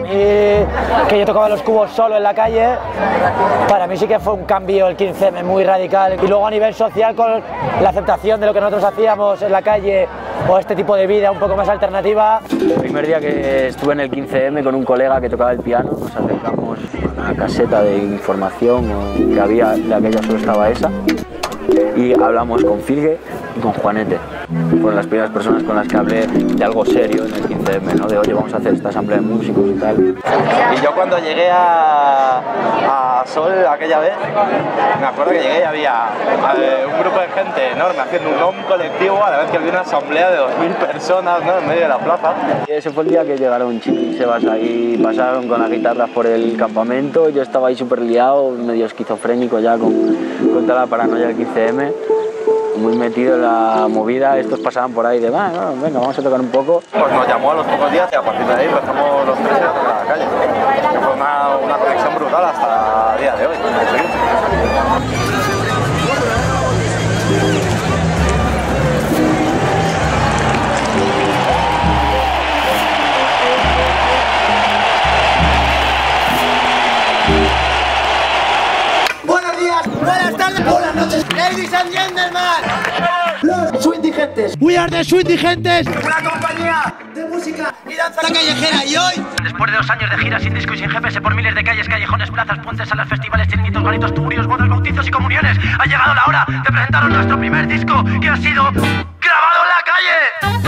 a mí, que yo tocaba los cubos solo en la calle, para mí sí que fue un cambio el 15M muy radical. Y luego a nivel social, con la aceptación de lo que nosotros hacíamos en la calle o este tipo de vida un poco más alternativa. El primer día que estuve en el 15M con un colega que tocaba el piano, nos acercamos a una caseta de información que había, de aquella solo estaba esa, y hablamos con Filgue con Juanete. Fueron las primeras personas con las que hablé de algo serio en el 15M, ¿no? de oye, vamos a hacer esta asamblea de músicos y tal. Y yo cuando llegué a, a Sol aquella vez, me acuerdo que llegué y había eh, un grupo de gente enorme haciendo un home colectivo a la vez que había una asamblea de 2.000 personas ¿no? en medio de la plaza. Y ese fue el día que llegaron Chino y Sebas ahí, pasaron con las guitarras por el campamento, yo estaba ahí súper liado, medio esquizofrénico ya con, con toda la paranoia del 15M muy metido en la movida, estos pasaban por ahí de, va, no, venga, vamos a tocar un poco. Pues nos llamó a los pocos días y a partir de ahí empezamos los tres a tocar a la calle. Que fue una, una conexión brutal hasta el día de hoy. Buenos días, buenas tardes, buenas noches, ladies and gentlemen. Los Swindigentes. We are the Swindigentes. Una compañía de música y danza callejera y hoy Después de dos años de giras sin disco y sin GPS por miles de calles, callejones, plazas, puentes, salas, festivales, chiringuitos, garitos, tuburios, bodas, bautizos y comuniones, ha llegado la hora de presentaros nuestro primer disco que ha sido grabado en la calle.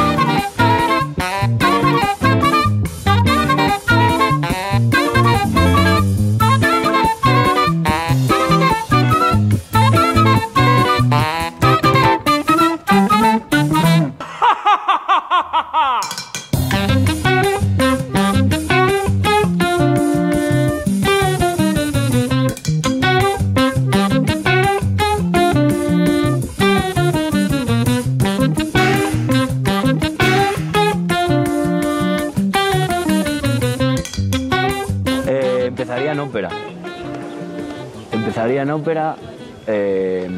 En ópera eh,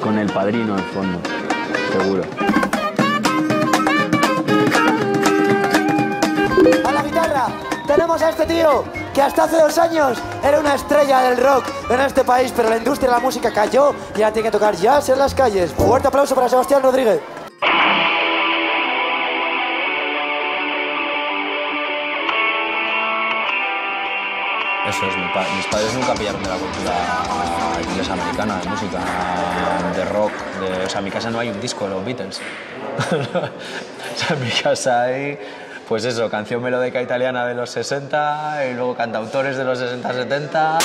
con el padrino en fondo, seguro. a la guitarra tenemos a este tío que hasta hace dos años era una estrella del rock en este país, pero la industria de la música cayó y ahora tiene que tocar jazz en las calles. Fuerte aplauso para Sebastián Rodríguez. Mis padres nunca pillaron de la cultura inglesa americana, de música, de rock. o sea, en mi casa no hay un disco de los Beatles. o sea, en mi casa hay, pues eso, canción melódica italiana de los 60 y luego cantautores de los 60-70.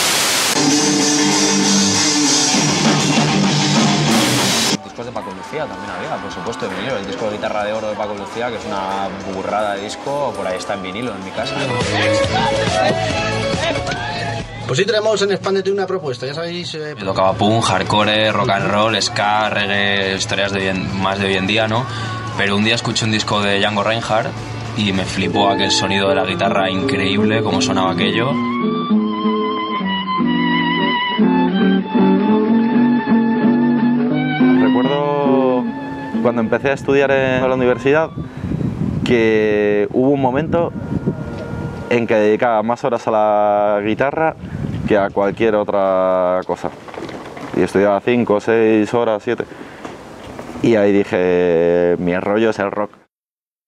Discos de Paco Lucía también había, por supuesto, en vinilo. El disco de guitarra de oro de Paco Lucía, que es una burrada de disco, por ahí está en vinilo en mi casa. Pues sí tenemos en Expandete una propuesta, ya sabéis... eh, Yo tocaba punk, hardcore, rock and roll, ska, reggae, historias de hoy en- más de hoy en día, ¿no? Pero un día escuché un disco de Django Reinhardt y me flipó aquel sonido de la guitarra increíble, cómo sonaba aquello. Recuerdo cuando empecé a estudiar en la universidad que hubo un momento en que dedicaba más horas a la guitarra que a cualquier otra cosa. Y estudiaba 5, 6 horas, 7. Y ahí dije, mi rollo es el rock.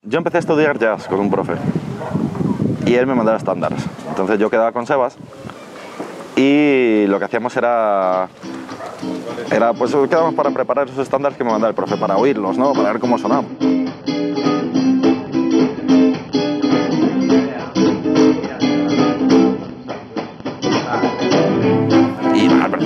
Yo empecé a estudiar jazz con un profe y él me mandaba estándares. Entonces yo quedaba con Sebas y lo que hacíamos era era pues quedamos para preparar esos estándares que me mandaba el profe para oírlos, ¿no? Para ver cómo sonaban.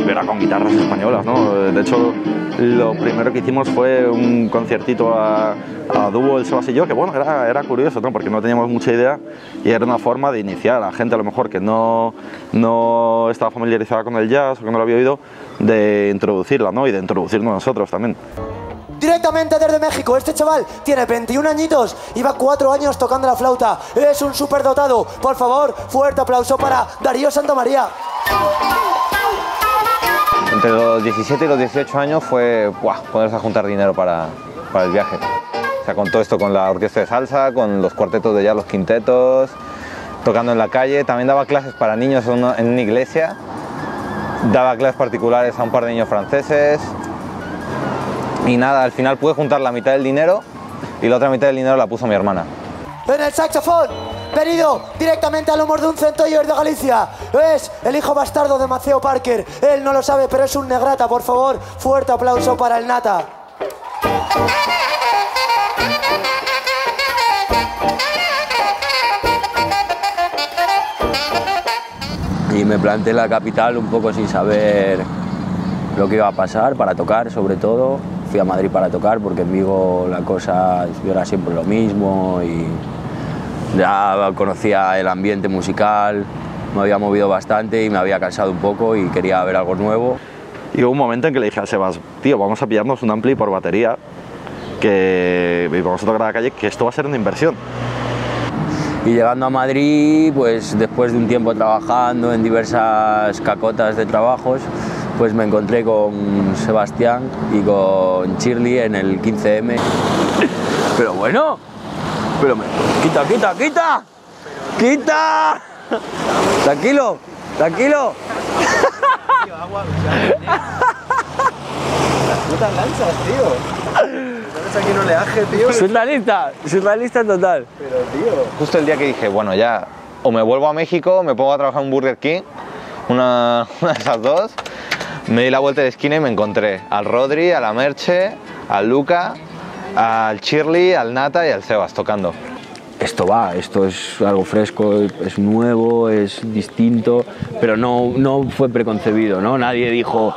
Y era con guitarras españolas, ¿no? De hecho, lo primero que hicimos fue un conciertito a, a dúo el Sebas y yo, que bueno, era, era curioso, ¿no? Porque no teníamos mucha idea y era una forma de iniciar a gente a lo mejor que no, no estaba familiarizada con el jazz o que no lo había oído, de introducirla, ¿no? Y de introducirnos nosotros también. Directamente desde México, este chaval tiene 21 añitos, iba 4 años tocando la flauta, es un superdotado. Por favor, fuerte aplauso para Darío Santamaría. Entre los 17 y los 18 años fue ¡buah! ponerse a juntar dinero para, para el viaje. O sea, con todo esto, con la orquesta de salsa, con los cuartetos de jazz, los quintetos, tocando en la calle. También daba clases para niños en una, en una iglesia. Daba clases particulares a un par de niños franceses. Y nada, al final pude juntar la mitad del dinero y la otra mitad del dinero la puso mi hermana. En el saxofón, venido directamente al humor de un centollo de Galicia, es el hijo bastardo de Maceo Parker. Él no lo sabe, pero es un negrata, por favor. Fuerte aplauso para el Nata. Y me planté en la capital un poco sin saber lo que iba a pasar, para tocar sobre todo. Fui a Madrid para tocar porque en Vigo la cosa era siempre lo mismo y ya conocía el ambiente musical, me había movido bastante y me había cansado un poco y quería ver algo nuevo. Y hubo un momento en que le dije a Sebas, tío, vamos a pillarnos un ampli por batería, que y vamos a tocar a la calle, que esto va a ser una inversión. Y llegando a Madrid, pues después de un tiempo trabajando en diversas cacotas de trabajos, pues me encontré con Sebastián y con Shirley en el 15M. Pero bueno, pero me... quita, quita, quita, quita. Tranquilo, tranquilo. putas lanzas, tío. ¿Sabes aquí un oleaje, tío? Surrealista, surrealista total. Pero, tío. Justo el día que dije, bueno, ya o me vuelvo a México, me pongo a trabajar en Burger King, una, una de esas dos, me di la vuelta de esquina y me encontré al Rodri, a la Merche, al Luca, al Shirley, al Nata y al Sebas tocando. Esto va, esto es algo fresco, es nuevo, es distinto, pero no, no fue preconcebido, ¿no? Nadie dijo,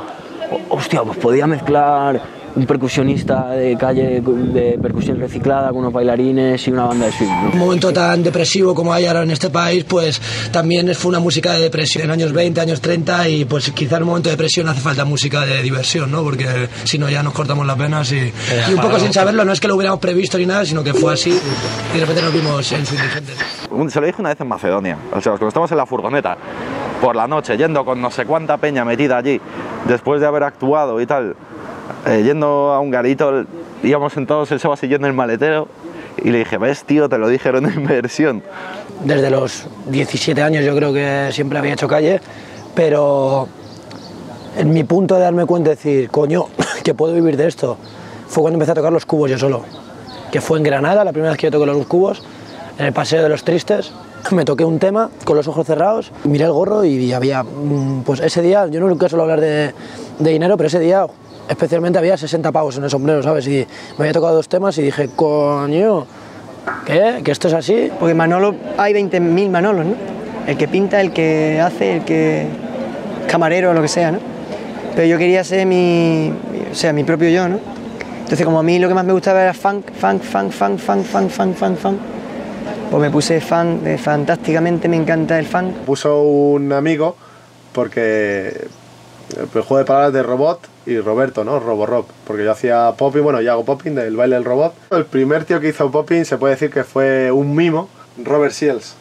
hostia, pues podía mezclar un percusionista de calle de percusión reciclada con unos bailarines y una banda de swing. ¿no? Un momento tan depresivo como hay ahora en este país, pues también fue una música de depresión en años 20, años 30 y pues quizá en un momento de depresión hace falta música de diversión, ¿no? Porque si no ya nos cortamos las venas y, y un poco sin saberlo, no es que lo hubiéramos previsto ni nada, sino que fue así y de repente nos vimos en su indigente. Se lo dije una vez en Macedonia, o sea, cuando estamos en la furgoneta, por la noche, yendo con no sé cuánta peña metida allí, después de haber actuado y tal, eh, yendo a un garito, íbamos sentados Sebas y yo en el maletero, y le dije, ves, tío, te lo dije, era una inversión. Desde los 17 años yo creo que siempre había hecho calle, pero en mi punto de darme cuenta de decir, coño, que puedo vivir de esto, fue cuando empecé a tocar los cubos yo solo. Que fue en Granada, la primera vez que yo toqué los cubos, en el Paseo de los Tristes. Me toqué un tema con los ojos cerrados, miré el gorro y había, mm, pues ese día, yo nunca suelo hablar de, de dinero, pero ese día especialmente había 60 pavos en el sombrero, ¿sabes? Y me había tocado dos temas y dije, coño, ¿qué? ¿Que esto es así? Porque Manolo, hay 20.000 Manolos, ¿no? El que pinta, el que hace, el que camarero o lo que sea, ¿no? Pero yo quería ser mi, o sea, mi propio yo, ¿no? Entonces, como a mí lo que más me gustaba era funk, funk, funk, funk, funk, funk, funk, funk, funk, pues me puse funk, de fantásticamente me encanta el funk. Puso un amigo porque el juego de palabras de robot y Roberto, ¿no? Roborock, porque yo hacía popping, bueno, yo hago popping del baile del robot. El primer tío que hizo popping se puede decir que fue un mimo, Robert Shields.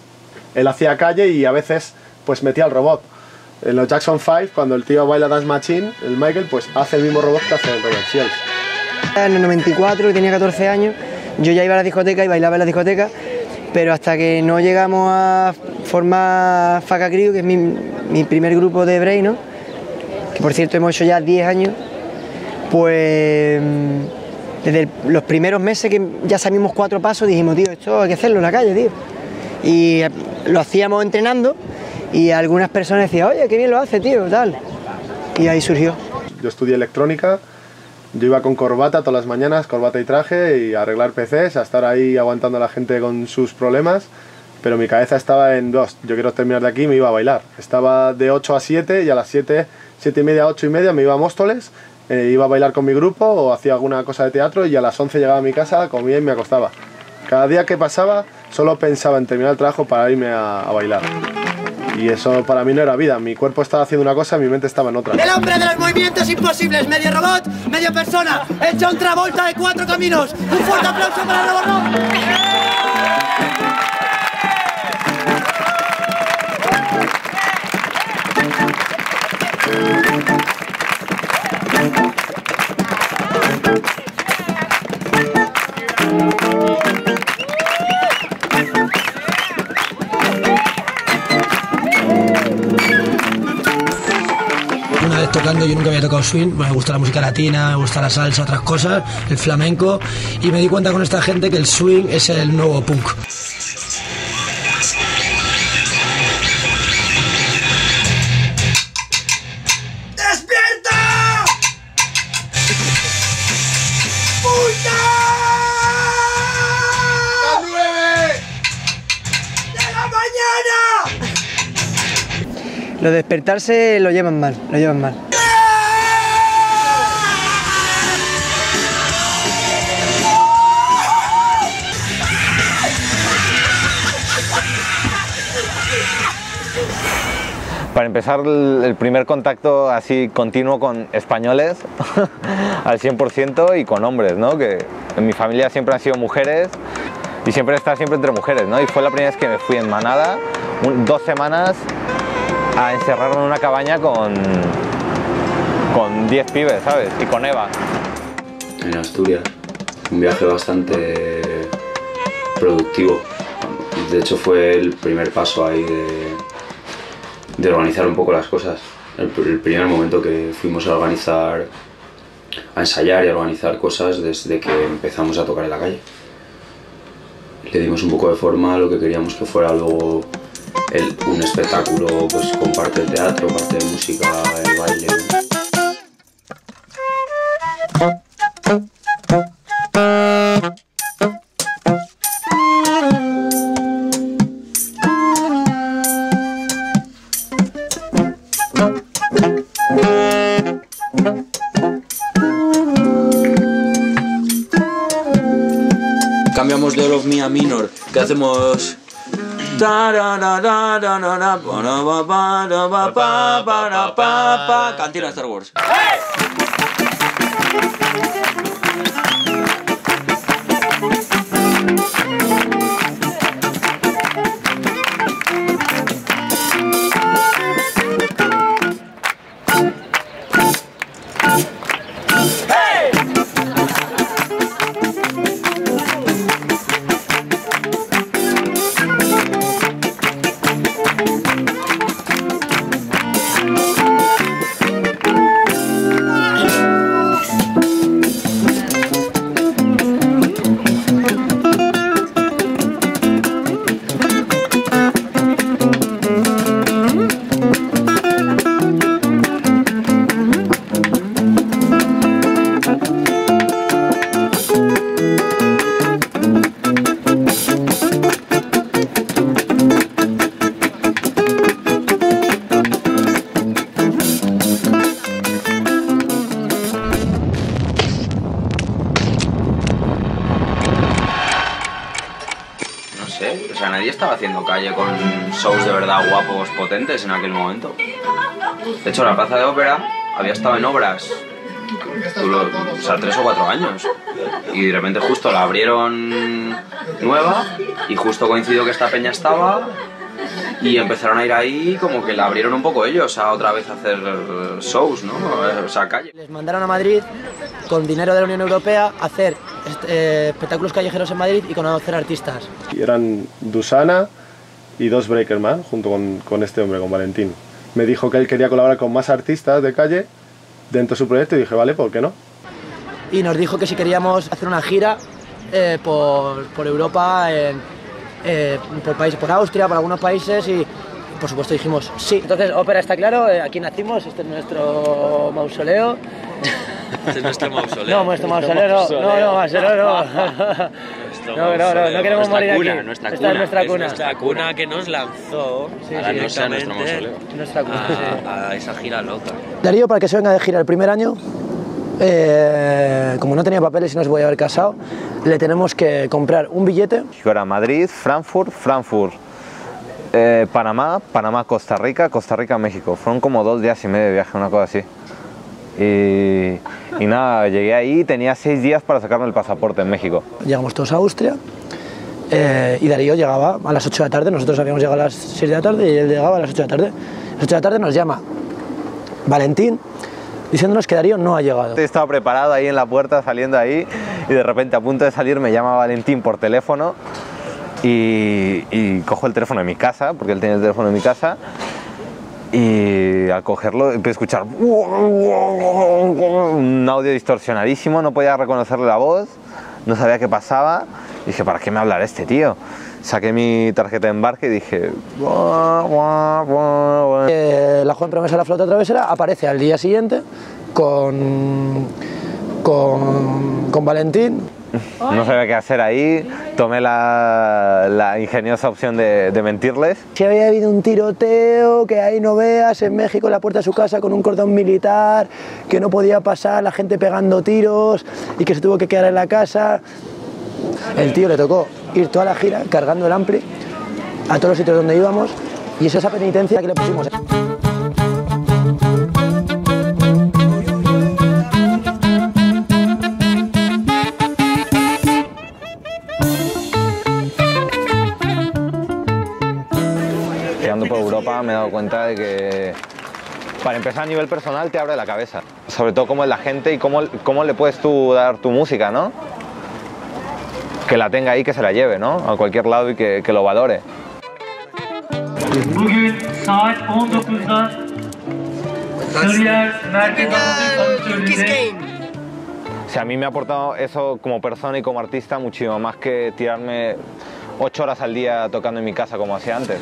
Él hacía calle y a veces pues metía al robot. En los Jackson 5, cuando el tío baila Dance Machine, el Michael, pues hace el mismo robot que hace el Robert Shields. En el 94, que tenía 14 años, yo ya iba a la discoteca y bailaba en la discoteca, pero hasta que no llegamos a formar Faca Crew, que es mi, mi primer grupo de break, ¿no? Que por cierto hemos hecho ya 10 años, pues desde los primeros meses que ya sabíamos cuatro pasos dijimos, tío, esto hay que hacerlo en la calle, tío. Y eh, lo hacíamos entrenando y algunas personas decían, oye, qué bien lo hace, tío, tal. Y ahí surgió. Yo estudié electrónica, yo iba con corbata todas las mañanas, corbata y traje, y arreglar PCs, a estar ahí aguantando a la gente con sus problemas, pero mi cabeza estaba en dos, yo quiero terminar de aquí me iba a bailar. Estaba de 8 a 7 y a las 7, 7 y media, 8 y media me iba a Móstoles, eh, iba a bailar con mi grupo o hacía alguna cosa de teatro y a las 11 llegaba a mi casa, comía y me acostaba. Cada día que pasaba solo pensaba en terminar el trabajo para irme a, a bailar. Y eso para mí no era vida, mi cuerpo estaba haciendo una cosa, mi mente estaba en otra. El hombre de los movimientos imposibles, medio robot, medio persona, el John Travolta de cuatro caminos. Un fuerte aplauso para Roborock. Tocando, yo nunca había tocado swing, me gusta la música latina, me gusta la salsa, otras cosas, el flamenco, y me di cuenta con esta gente que el swing es el nuevo punk. ¡Despierta! ¡Puta! ¡Las nueve! ¡De la mañana! Lo de despertarse lo llevan mal, lo llevan mal. Empezar, el primer contacto así continuo con españoles al 100% y con hombres, ¿no? Que en mi familia siempre han sido mujeres y siempre he estado siempre entre mujeres, ¿no? Y fue la primera vez que me fui en manada, un- dos semanas a encerrarme en una cabaña con con 10 pibes, ¿sabes? Y con Eva. en Asturias. Un viaje bastante productivo. De hecho fue el primer paso ahí de, de organizar un poco las cosas. El, pr- el primer momento que fuimos a organizar, a ensayar y a organizar cosas desde que empezamos a tocar en la calle. Le dimos un poco de forma a lo que queríamos que fuera luego un espectáculo pues, con parte de teatro, parte de música, el baile. Minor. ¿Qué hacemos? Cantina Star Wars. Estaba haciendo calle con shows de verdad guapos, potentes en aquel momento. De hecho, la Plaza de Ópera había estado en obras, lo- o sea, tres o cuatro años. Y de repente justo la abrieron nueva y justo coincidió que esta peña estaba y empezaron a ir ahí como que la abrieron un poco ellos a otra vez hacer shows, ¿no? O sea, calle. Les mandaron a Madrid con dinero de la Unión Europea hacer eh, espectáculos callejeros en Madrid y conocer artistas. Y eran Dusana y dos Breakerman, junto con, con este hombre, con Valentín. Me dijo que él quería colaborar con más artistas de calle dentro de su proyecto y dije, vale, ¿por qué no? Y nos dijo que si queríamos hacer una gira eh, por, por Europa, en- eh, por países, por Austria, por algunos países y por supuesto dijimos sí. Entonces, ópera está claro, eh, aquí nacimos, este es nuestro mausoleo. Este es nuestro mausoleo. No, nuestro mausoleo, no, no, no, mausoleo no. No, no, no, no queremos Nuestra morir cuna, aquí. Nuestra Esta cuna. es nuestra cuna. nuestra cuna que nos lanzó Sí, a la sí, noche a nuestro mausoleo. Nuestra cuna, a, a esa gira loca. Darío, para que se venga de gira el primer año, eh, como no tenía papeles y no se podía haber casado, le tenemos que comprar un billete. Y ahora Madrid, Frankfurt, Frankfurt, eh, Panamá, Panamá, Costa Rica, Costa Rica, México. Fueron como dos días y medio de viaje, una cosa así. Y, y nada, llegué ahí, tenía seis días para sacarme el pasaporte en México. Llegamos todos a Austria eh, y Darío llegaba a las 8 de la tarde, nosotros habíamos llegado a las 6 de la tarde y él llegaba a las 8 de la tarde. A las 8 de la tarde nos llama Valentín diciéndonos que Darío no ha llegado. Estaba preparado ahí en la puerta, saliendo ahí, y de repente a punto de salir me llama Valentín por teléfono y, cojo el teléfono en mi casa, porque él tenía el teléfono en mi casa, Y al cogerlo empecé a escuchar un audio distorsionadísimo, no podía reconocerle la voz, no sabía qué pasaba. Dije, ¿para qué me hablará este tío? Saqué mi tarjeta de embarque y dije... Eh, la joven promesa de la flota travesera aparece al día siguiente con, con, con Valentín. No sabía qué hacer ahí, tomé la, la ingeniosa opción de, de mentirles. Si había habido un tiroteo, que ahí no veas, en México en la puerta de su casa con un cordón militar, que no podía pasar, la gente pegando tiros y que se tuvo que quedar en la casa. El tío le tocó ir toda la gira cargando el ampli a todos los sitios donde íbamos y es esa penitencia que le pusimos. Me he dado cuenta de que para empezar a nivel personal te abre la cabeza. Sobre todo cómo es la gente y cómo, cómo le puedes tú dar tu música, ¿no? Que la tenga ahí, que se la lleve, ¿no? A cualquier lado y que, que lo valore. Bugün saat 19'da Sarıyer Merkez Konservatuarı'nda O sea, a mí me ha aportado eso como persona y como artista muchísimo más que tirarme ocho horas al día tocando en mi casa como hacía antes.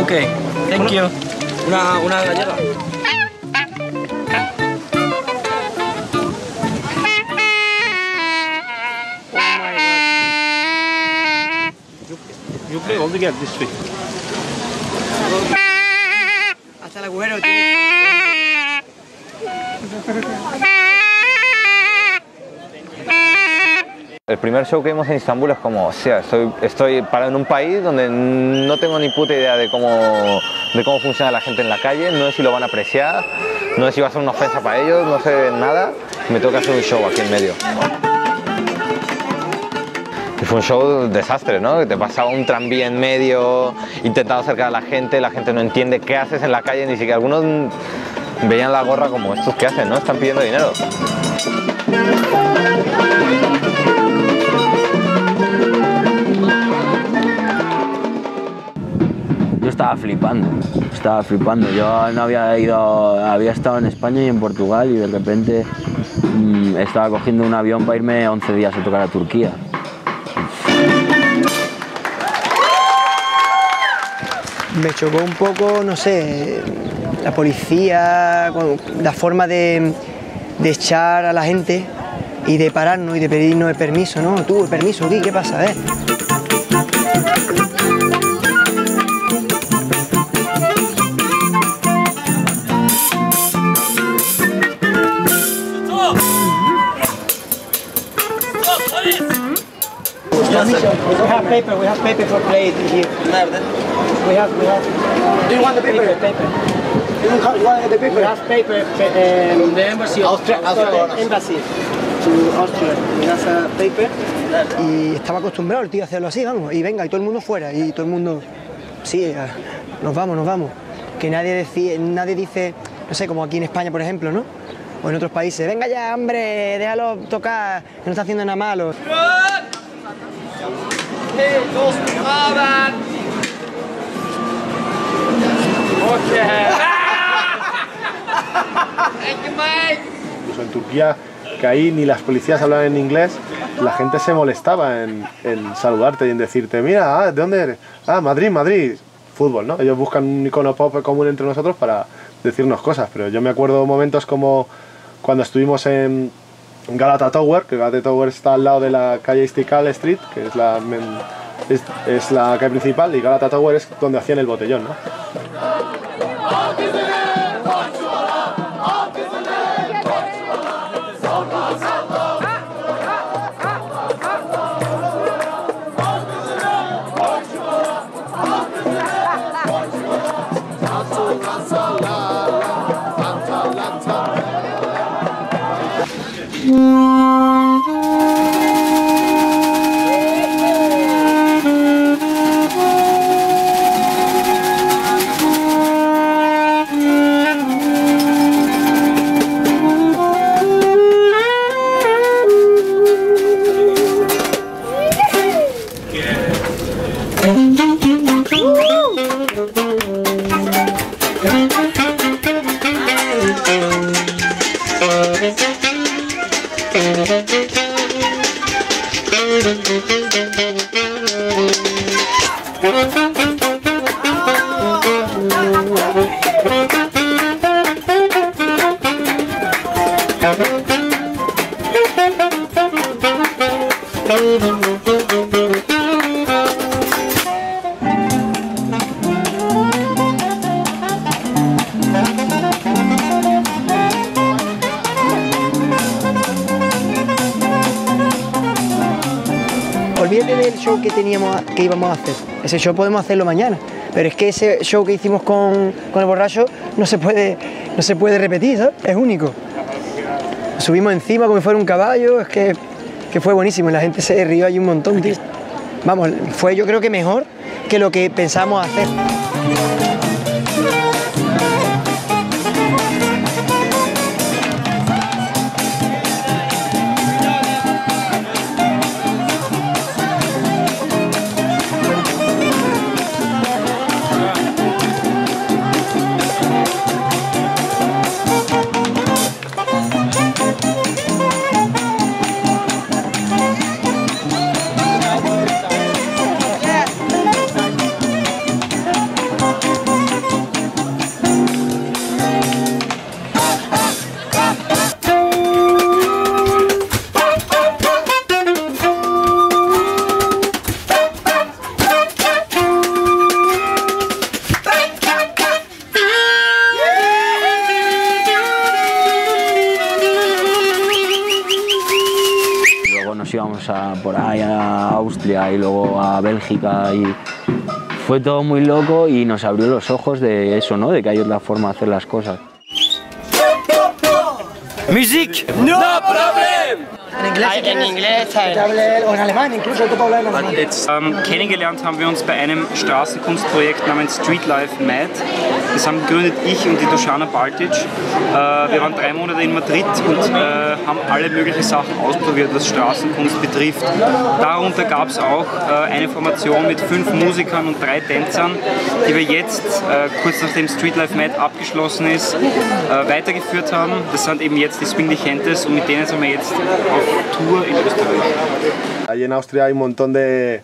Ok, thank you. Una, una gallega. You play all together this week. Hasta el agujero, El primer show que vimos en Estambul es como, o sea, estoy, parado en un país donde no tengo ni puta idea de cómo, de cómo funciona la gente en la calle, no sé si lo van a apreciar, no sé si va a ser una ofensa para ellos, no sé nada, me que hacer un show aquí en medio. Y fue un show desastre, ¿no? Que te pasaba un tranvía en medio, intentando acercar a la gente, la gente no entiende qué haces en la calle, ni siquiera algunos veían la gorra como estos que hacen, ¿no? Están pidiendo dinero. Estaba flipando, estaba flipando. Yo no había ido, había estado en España y en Portugal y de repente mm, estaba cogiendo un avión para irme 11 días a tocar a Turquía. Me chocó un poco, no sé, la policía, la forma de, echar a la gente y de pararnos y de pedirnos el permiso, ¿no? Tú, el permiso, ¿qué pasa? A. We have paper, we have paper for plate here. We have, we have. Do you want the paper? Paper. You want you want the paper? We have paper um, from the embassy. Austria, Austria. embassy to Austria. We have a paper. Y estaba acostumbrado el tío a hacerlo así, vamos, y venga, y todo el mundo fuera, y todo el mundo, sí, eh, nos vamos, nos vamos. Que nadie, decía, nadie dice, no sé, como aquí en España, por ejemplo, ¿no? O en otros países, venga ya, hombre, déjalo tocar, que no está haciendo nada malo. Incluso en Turquía, que ahí ni las policías hablaban en inglés, la gente se molestaba en, en saludarte y en decirte, mira, ah, ¿de dónde eres? Ah, Madrid, Madrid. Fútbol, ¿no? Ellos buscan un icono pop común entre nosotros para decirnos cosas, pero yo me acuerdo momentos como cuando estuvimos en Galata Tower, que Galata Tower está al lado de la calle Istiklal Street, que es la, es la calle principal, y Galata Tower es donde hacían el botellón, ¿no? Mm-hmm. Teníamos, que íbamos a hacer. Ese show podemos hacerlo mañana, pero es que ese show que hicimos con, con el borracho no se puede, no se puede repetir. Es único. Subimos encima como si fuera un caballo, es que, que fue buenísimo la gente se rió ahí un montón. Vamos, fue yo creo que mejor que lo que pensábamos hacer. Luego a Bélgica y fue todo muy loco y nos abrió los ojos de eso, ¿no? De que hay otra forma de hacer las cosas. Musik! No problem! En inglés, en inglés, o en alemán incluso, tú puedes hablar en alemán. Ähm, kennengelernt haben wir uns bei einem Straßenkunstprojekt namens Street Life Mad. Das haben gegründet ich und die Dushana Baltic. Äh, wir waren drei Monate in Madrid und äh, haben alle möglichen Sachen ausprobiert, was Straßenkunst betrifft. Darunter gab es auch äh, eine Formation mit fünf Musikern und drei Tänzern, die wir jetzt, kurz nachdem Street Life Mad abgeschlossen ist, weitergeführt haben. Das sind eben jetzt die Swing Ligentes und mit denen sind wir jetzt auf Tour in Österreich. Ahí en Austria hay un montón de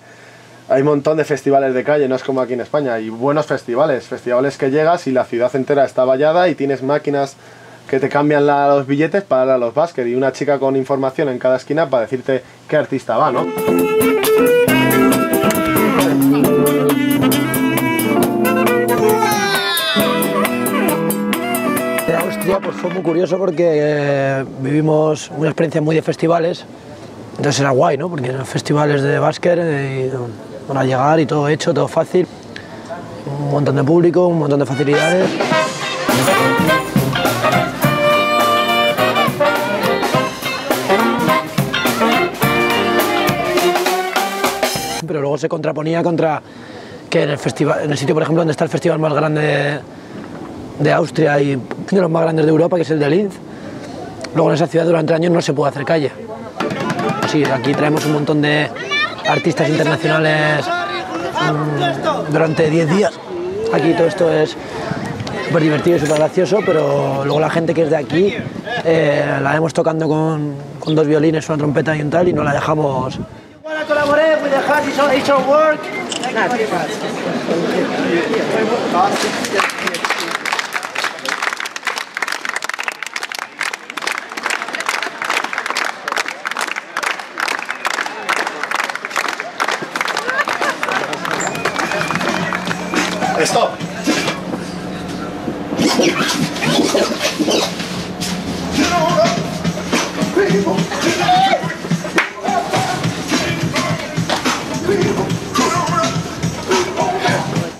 hay un montón de festivales de calle, no es como aquí en España, hay buenos festivales, festivales que llegas y la ciudad entera está vallada y tienes máquinas que te cambian la- los billetes para dar a los básquet y una chica con información en cada esquina para decirte qué artista va, ¿no? Austria pues fue muy curioso porque eh, vivimos una experiencia muy de festivales, entonces era guay, ¿no? Porque eran festivales de básquet, eh, y, bueno, a llegar y todo hecho, todo fácil, un montón de público, un montón de facilidades. Pero luego se contraponía contra que en el, festival, en el sitio, por ejemplo, donde está el festival más grande de Austria y de los más grandes de Europa, que es el de Linz. Luego en esa ciudad durante años no se puede hacer calle. Sí, aquí traemos un montón de artistas internacionales mm, durante 10 días. Aquí todo esto es súper divertido y súper gracioso, pero luego la gente que es de aquí eh, la vemos tocando con, con dos violines, una trompeta y un tal y no la dejamos ¡Stop!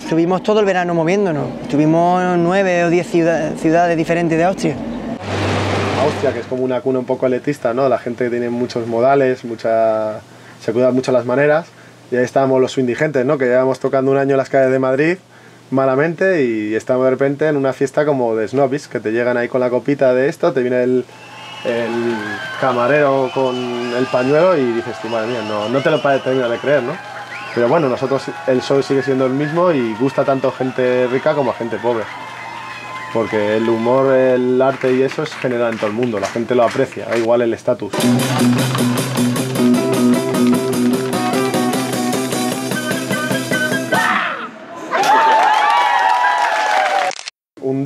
Estuvimos todo el verano moviéndonos. Estuvimos nueve o diez ciudad- ciudades diferentes de Austria. Austria, que es como una cuna un poco elitista, ¿no? La gente tiene muchos modales, mucha... se cuidan mucho las maneras. Y ahí estábamos los indigentes, ¿no? Que llevamos tocando un año en las calles de Madrid, malamente, y estamos de repente en una fiesta como de snobbies, que te llegan ahí con la copita de esto, te viene el, camarero con el pañuelo y dices, tú, madre mía, no, no te lo terminar de creer, ¿no? Pero bueno, nosotros el show sigue siendo el mismo y gusta tanto gente rica como gente pobre. Porque el humor, el arte y eso es general en todo el mundo, la gente lo aprecia, da igual el estatus.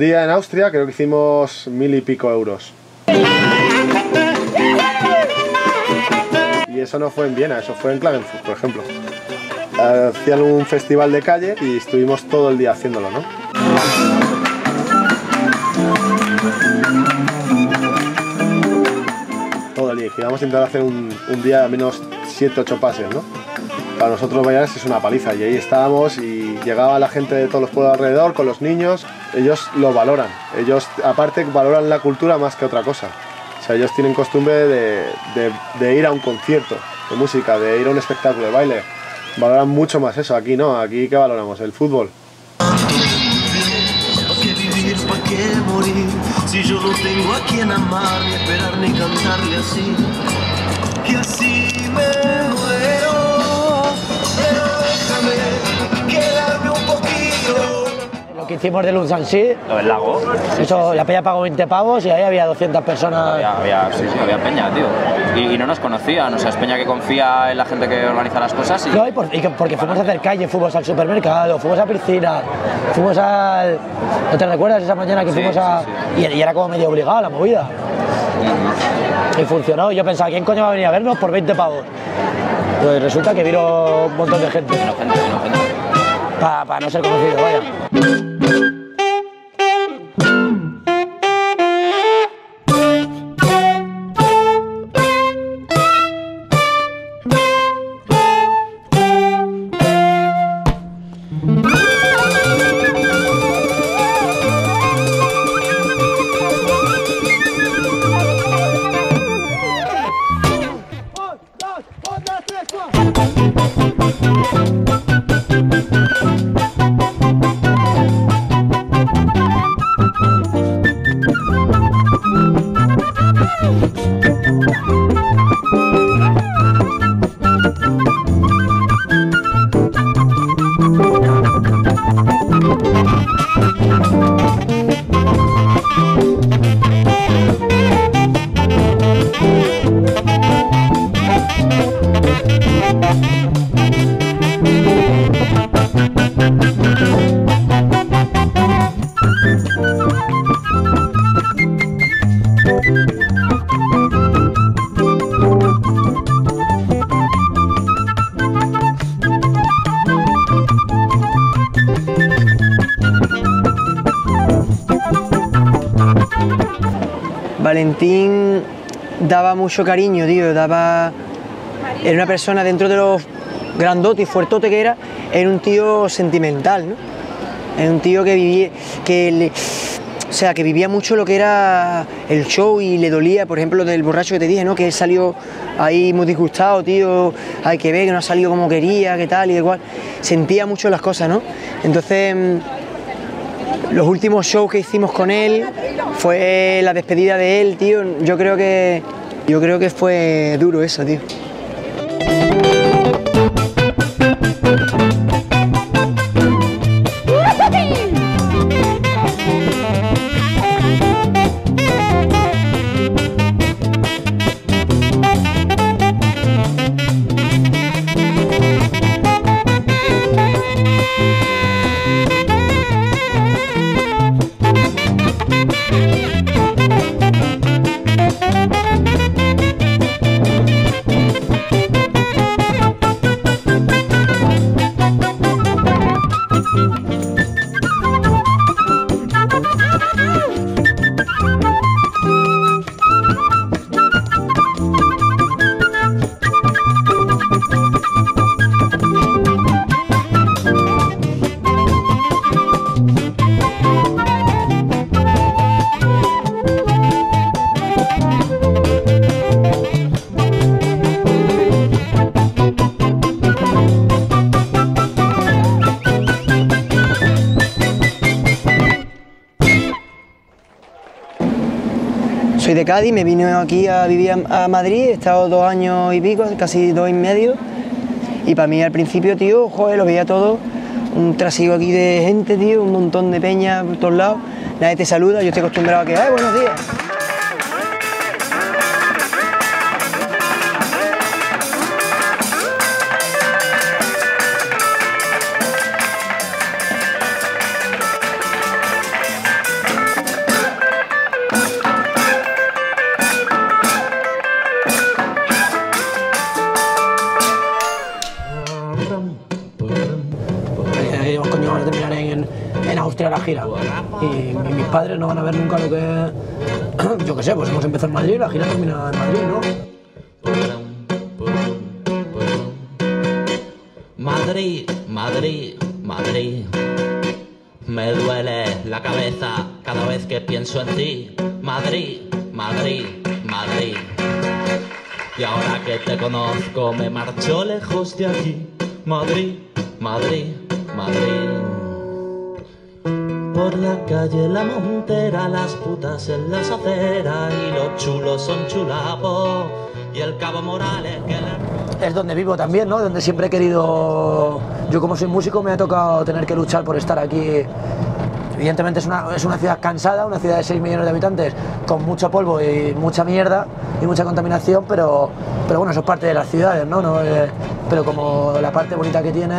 Día en Austria creo que hicimos mil y pico euros. Y eso no fue en Viena, eso fue en Klagenfurt, por ejemplo. Hacían un festival de calle y estuvimos todo el día haciéndolo, ¿no? Todo el día. Y vamos a intentar hacer un, un día al menos 7-8 pases, ¿no? Para nosotros Bailares es una paliza y ahí estábamos y llegaba la gente de todos los pueblos alrededor con los niños, ellos lo valoran, ellos aparte valoran la cultura más que otra cosa. O sea, ellos tienen costumbre de, ir a un concierto de música, de ir a un espectáculo de baile. Valoran mucho más eso, aquí no, aquí ¿qué valoramos? El fútbol. Que. Que hicimos del Unsansi, Lo del lago. eso, la peña pagó 20 pavos y ahí había 200 personas. Había, había, sí, sí, había peña, tío. Y, y no nos conocían, o sea, es peña que confía en la gente que organiza las cosas y... No, y, por- y que- porque fuimos a hacer calle, fuimos al supermercado, fuimos a piscina, fuimos al... ¿No te recuerdas esa mañana que fuimos a...? Y, y era como medio obligada la movida. Y funcionó, yo pensaba, ¿quién coño va a venir a vernos por 20 pavos? Pues resulta que vino un montón de gente. Para no ser conocido, vaya. Mucho cariño, tío, daba... Era una persona dentro de los grandote y fuertote que era, era un tío sentimental, ¿no? Era un tío que vivía, que o sea, que vivía mucho lo que era el show y le dolía, por ejemplo, del borracho que te dije, ¿no? Que salió ahí muy disgustado, tío, hay que ver que no ha salido como quería, que tal y de cual. Sentía mucho las cosas, ¿no? Entonces, mm, los últimos shows que hicimos con él fue la despedida de él, tío. Yo creo que yo creo que fue duro eso, tío. Cádiz, me vine aquí a vivir a, a Madrid, he estado dos años y pico, casi dos y medio. Y para mí al principio, tío, joder, lo veía todo, un trasiego aquí de gente, tío, un montón de peña por todos lados. Nadie te saluda, yo estoy acostumbrado a que, ¡ay, buenos días! Y, mis padres no van a ver nunca lo que. Yo qué sé, pues hemos empezado en Madrid la gira termina en Madrid, ¿no? Madrid, Madrid, Madrid. Me duele la cabeza cada vez que pienso en ti. Madrid, Madrid, Madrid. Y ahora que te conozco me marcho lejos de aquí. Madrid, la calle La Montera, las putas en las aceras y los chulos son chulapos. Y el Cabo Morales que le... es donde vivo también, ¿no? Donde siempre he querido. Yo, como soy músico, me ha tocado tener que luchar por estar aquí. Evidentemente es una, es una ciudad cansada, una ciudad de 6 millones de habitantes, con mucho polvo y mucha mierda y mucha contaminación, pero, pero bueno, eso es parte de las ciudades, ¿no? Eh, pero como la parte bonita que tiene,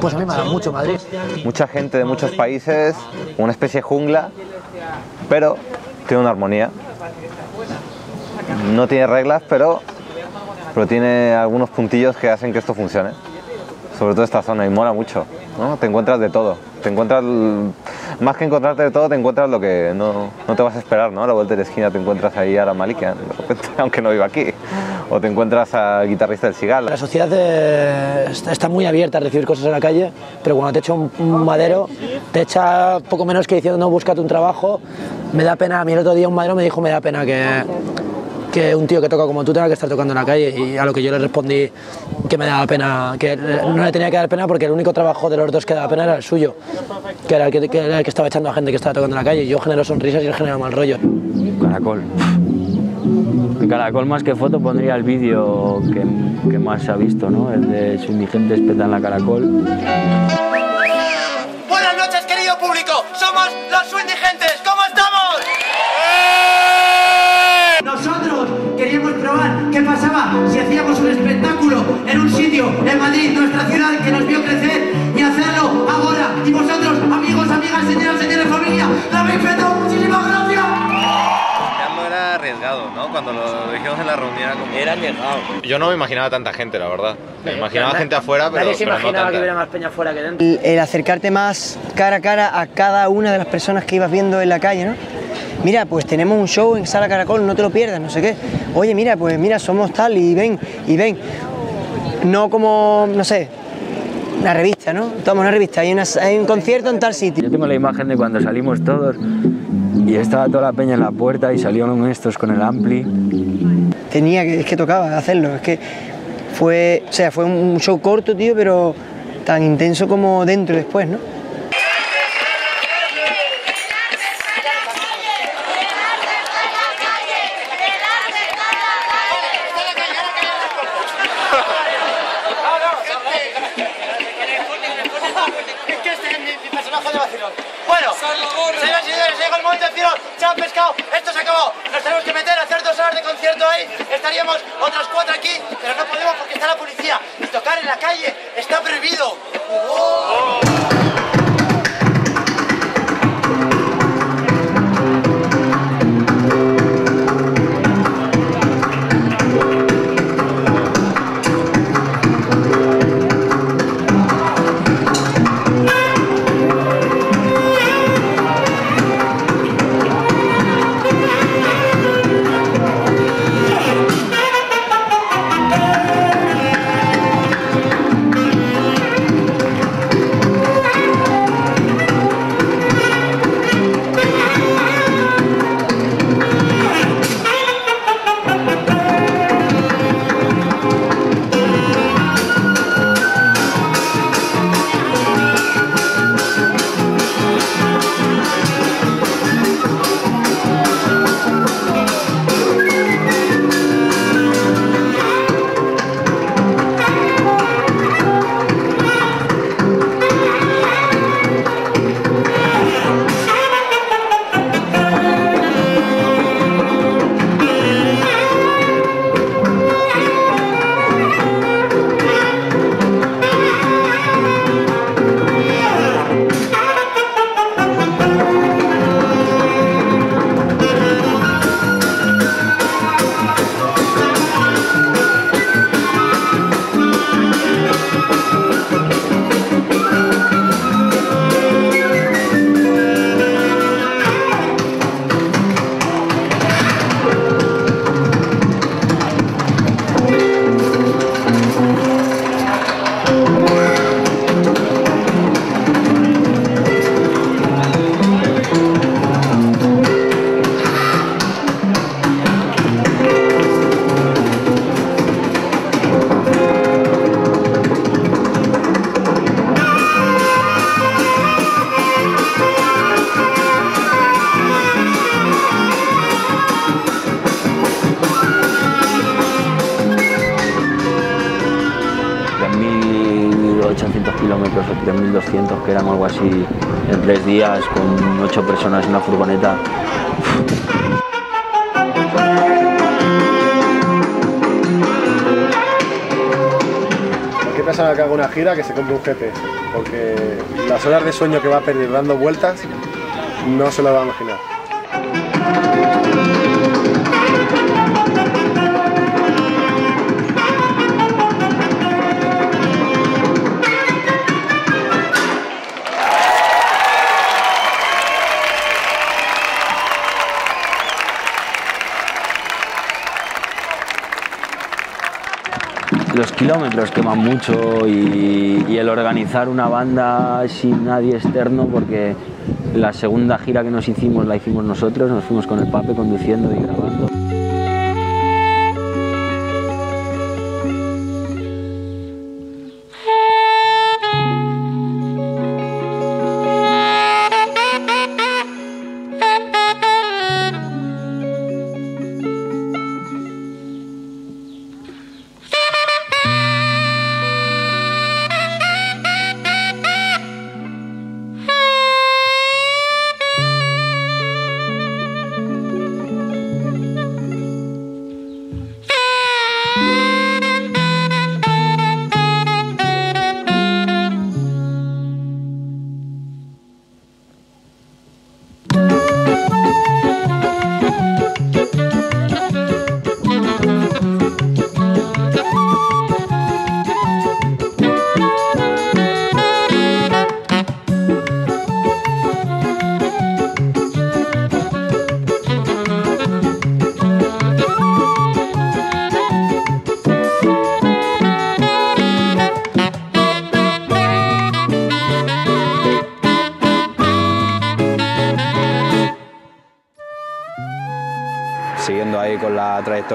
pues a mí me dado mucho Madrid. Mucha gente de muchos países, una especie de jungla, pero tiene una armonía. No tiene reglas, pero, pero tiene algunos puntillos que hacen que esto funcione. Sobre todo esta zona y mola mucho. ¿no? Te encuentras de todo. Te encuentras, más que encontrarte de todo, te encuentras lo que no, no te vas a esperar. ¿no? A la vuelta de la esquina te encuentras ahí a la Malikian, aunque no viva aquí. O te encuentras al guitarrista del Sigal. La sociedad está está muy abierta a recibir cosas en la calle, pero cuando te echa un, un madero, te echa poco menos que diciendo no, búscate un trabajo. Me da pena, a mí el otro día un madero me dijo me da pena que, que un tío que toca como tú tenga que estar tocando en la calle y a lo que yo le respondí que me daba pena, que no le tenía que dar pena porque el único trabajo de los dos que daba pena era el suyo, que era el que, estaba echando a gente que estaba tocando en la calle yo genero sonrisas y él genera mal rollo. Caracol. En Caracol más que foto pondría el vídeo que, que más se ha visto, ¿no? El de sus indigentes petan la Caracol. Sitio en Madrid, nuestra ciudad que nos vio crecer y hacerlo ahora. Y vosotros, amigos, amigas, señoras, señores, familia, lo habéis petado. Muchísimas gracias. no era arriesgado, ¿no? Cuando lo dijimos en la reunión era como... Era arriesgado. Yo no me imaginaba tanta gente, la verdad. Me imaginaba gente afuera, pero, Nadie se pero no imaginaba que hubiera más peña fuera que dentro. El, el acercarte más cara a cara a cada una de las personas que ibas viendo en la calle, ¿no? Mira, pues tenemos un show en Sala Caracol, no te lo pierdas, no sé qué. Oye, mira, pues mira, somos tal y ven, y ven. No como, no sé, una revista, ¿no? Toma una revista, hay, una- hay un concierto en tal sitio. Yo tengo la imagen de cuando salimos todos y estaba toda la peña en la puerta y salieron estos con el ampli. Tenía que, es que tocaba hacerlo, es que fue, o sea, fue un show corto, tío, pero tan intenso como dentro y después, ¿no? que este es mi, mi personaje de vacilón. Bueno, señoras y señores, llega el momento de deciros, se han pescado, esto se acabó. Nos tenemos que meter a hacer dos horas de concierto ahí. Estaríamos otros cuatro aquí, pero no podemos porque está la policía. Y tocar en la calle está prohibido. Dando vueltas no se lo va kilómetros queman mucho y, y el organizar una banda sin nadie externo, porque la segunda gira que nos hicimos la hicimos nosotros, nos fuimos con el Pape conduciendo y grabando.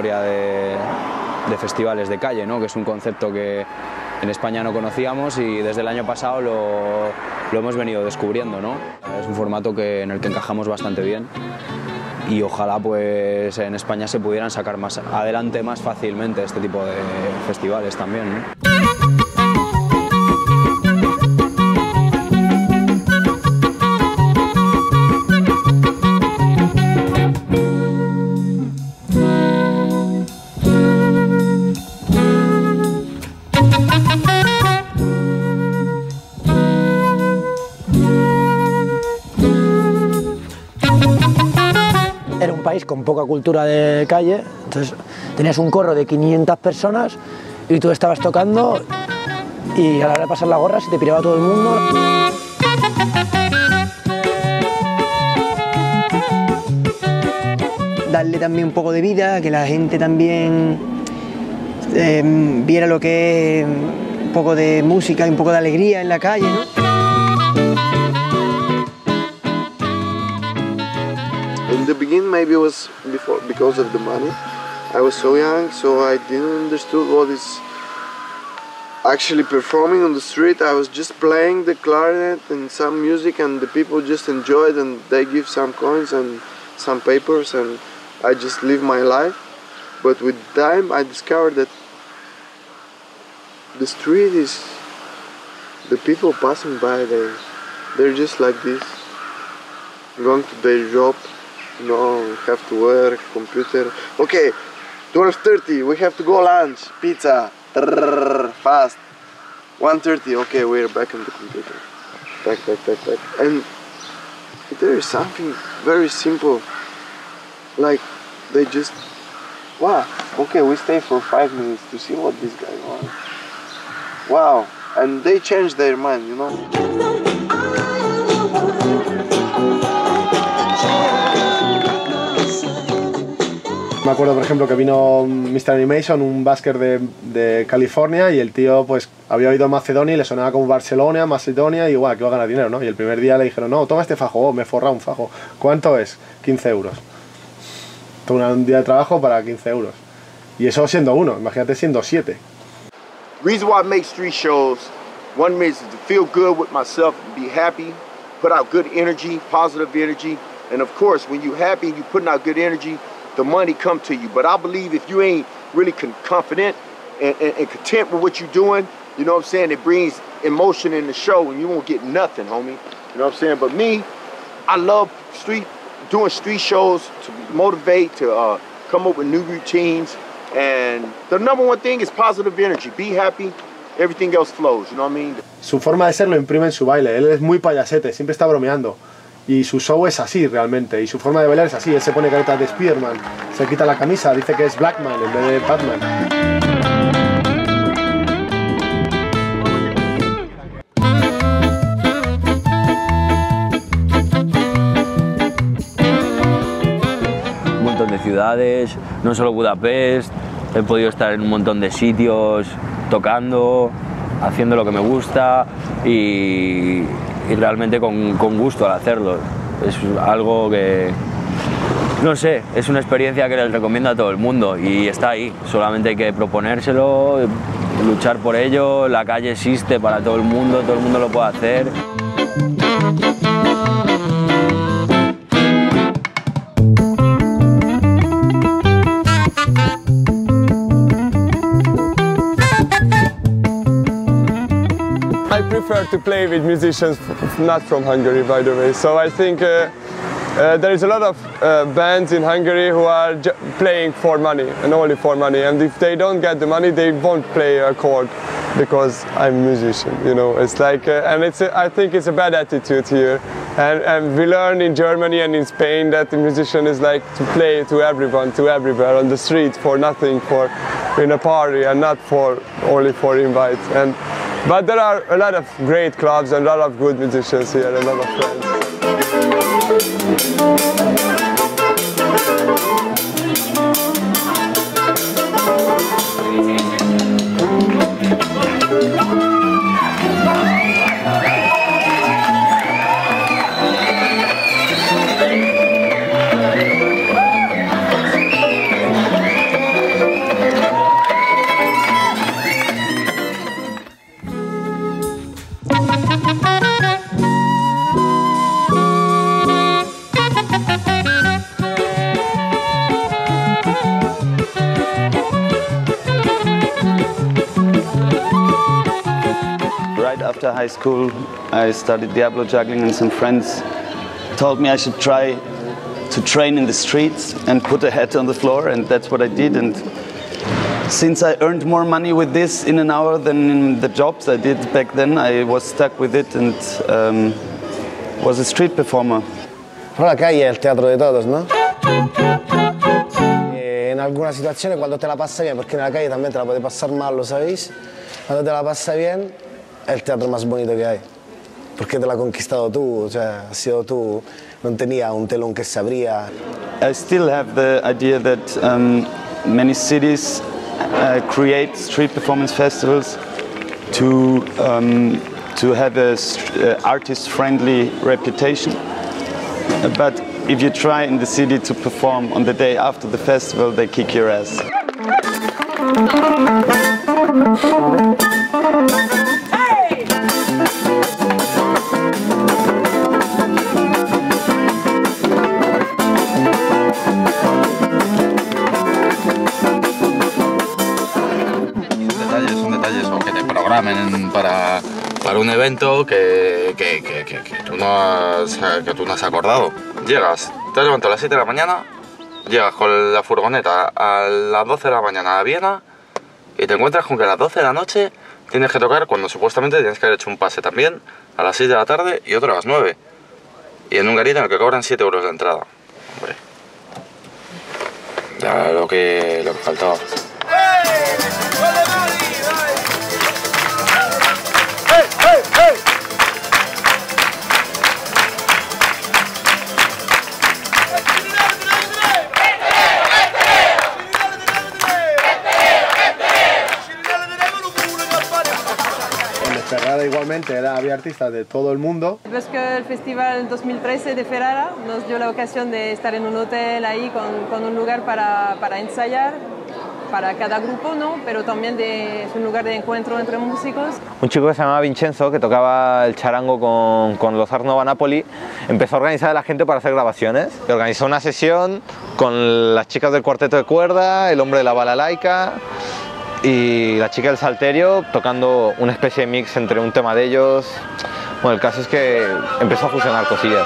De, de festivales de calle, ¿no? que es un concepto que en España no conocíamos y desde el año pasado lo, lo hemos venido descubriendo. ¿no? Es un formato que, en el que encajamos bastante bien y ojalá pues en España se pudieran sacar más adelante más fácilmente este tipo de festivales también. ¿no? Poca cultura de calle, entonces tenías un corro de 500 personas y tú estabas tocando y a la hora de pasar la gorra se te piraba todo el mundo. darle también un poco de vida, que la gente también eh, viera lo que es un poco de música y un poco de alegría en la calle. The beginning, maybe it was before because of the money. I was so young, so I didn't understood what is actually performing on the street. I was just playing the clarinet and some music, and the people just enjoyed, and they give some coins and some papers, and I just live my life. But with time, I discovered that the street is the people passing by. They they're just like this, going to their job. You know, have to work, computer. Okay, 12.30, we have to go lunch, pizza, Trrrr, fast. 1.30, okay, we're back on the computer. Back, back, back, back. And there is something very simple, like they just, wow, okay, we stay for five minutes to see what this guy wants. Wow, and they change their mind, you know. Me acuerdo, por ejemplo, que vino Mr. Animation, un basker de, de California, y el tío pues había oído Macedonia y le sonaba como Barcelona, Macedonia, y igual, que iba a ganar dinero, ¿no? Y el primer día le dijeron, no, toma este fajo, oh, me he forrado un fajo. ¿Cuánto es? 15 euros. Todo un día de trabajo para 15 euros. Y eso siendo uno, imagínate siendo siete. Reason why I make street shows, one is to feel good with myself, be happy, put out good energy, positive energy, and of course, when you're happy you're putting out good energy, the money come to you. But I believe if you ain't really con- confident and, and, and content with what you're doing, You know what I'm saying? It brings emotion in the show and you won't get nothing, homie. You know what I'm saying? But me, I love street, doing street shows to motivate, to uh, come up with new routines. And the number one thing is positive energy. Be happy, everything else flows, you know what I mean? Su forma de ser lo imprime en su baile. Él es muy payasete, siempre está bromeando. Y su show es así realmente. Y su forma de bailar es así. Él se pone careta de Spiderman, se quita la camisa, dice que es Blackman en vez de Batman. un montón de ciudades, no solo Budapest, he podido estar en un montón de sitios tocando, haciendo lo que me gusta y, y realmente con, con gusto al hacerlo. Es algo que, no sé, es una experiencia que les recomiendo a todo el mundo y está ahí, solamente hay que proponérselo, luchar por ello, la calle existe para todo el mundo, todo el mundo lo puede hacer. To play with musicians not from Hungary, by the way. So I think uh, uh, there is a lot of uh, bands in Hungary who are playing for money and only for money. And if they don't get the money, they won't play a chord because I'm a musician. You know, it's like, uh, and it's a, I think it's a bad attitude here. And, and we learn in Germany and in Spain that the musician is like to play to everyone, to everywhere on the street for nothing, for in a party, and not for only for invite. And but there are a lot of great clubs and a lot of good musicians here, and a lot of friends. After high school, I studied Diablo juggling, and some friends told me I should try to train in the streets and put a hat on the floor, and that's what I did. And since I earned more money with this in an hour than in the jobs I did back then, I was stuck with it and um, was a street performer. Però la calle è il teatro de todos, ¿no? En alguna situazione cuando te la pasa bien, porque en la calle también te la puede pasar mal, ¿lo sabéis? Cuando te la pasa bien, es el teatro más bonito que hay. Porque te lo has conquistado tú, o sea, has sido tú, no tenía un telón que se abría. I still have the idea that um, many cities uh, create street performance festivals to um, to have a uh, artist-friendly reputation. But if you try in the city to perform on the day after the festival, they kick your ass. Un evento que, que, que, que- tú no has, que tú no has acordado. Llegas, te has levantado a las 7 de la mañana, llegas con la furgoneta a las 12 de la mañana a Viena y te encuentras con que a las 12 de la noche tienes que tocar cuando supuestamente tienes que haber hecho un pase también a las 6 de la tarde y otro a las 9. Y en un garito en el que cobran 7 euros de entrada. Ya lo que, lo que faltaba. En Ferrara igualmente era, había artistas de todo el mundo. Ves que el festival 2013 de Ferrara nos dio la ocasión de estar en un hotel ahí con, con un lugar para, para ensayar para cada grupo, ¿no? Pero también de, es un lugar de encuentro entre músicos. Un chico que se llamaba Vincenzo, que tocaba el charango con, con los Ars Nova Napoli, empezó a organizar a la gente para hacer grabaciones. Y organizó una sesión con las chicas del cuarteto de cuerda, el hombre de la balalaica y la chica del Salterio tocando una especie de mix entre un tema de ellos. Bueno, el caso es que empezó a fusionar cosillas.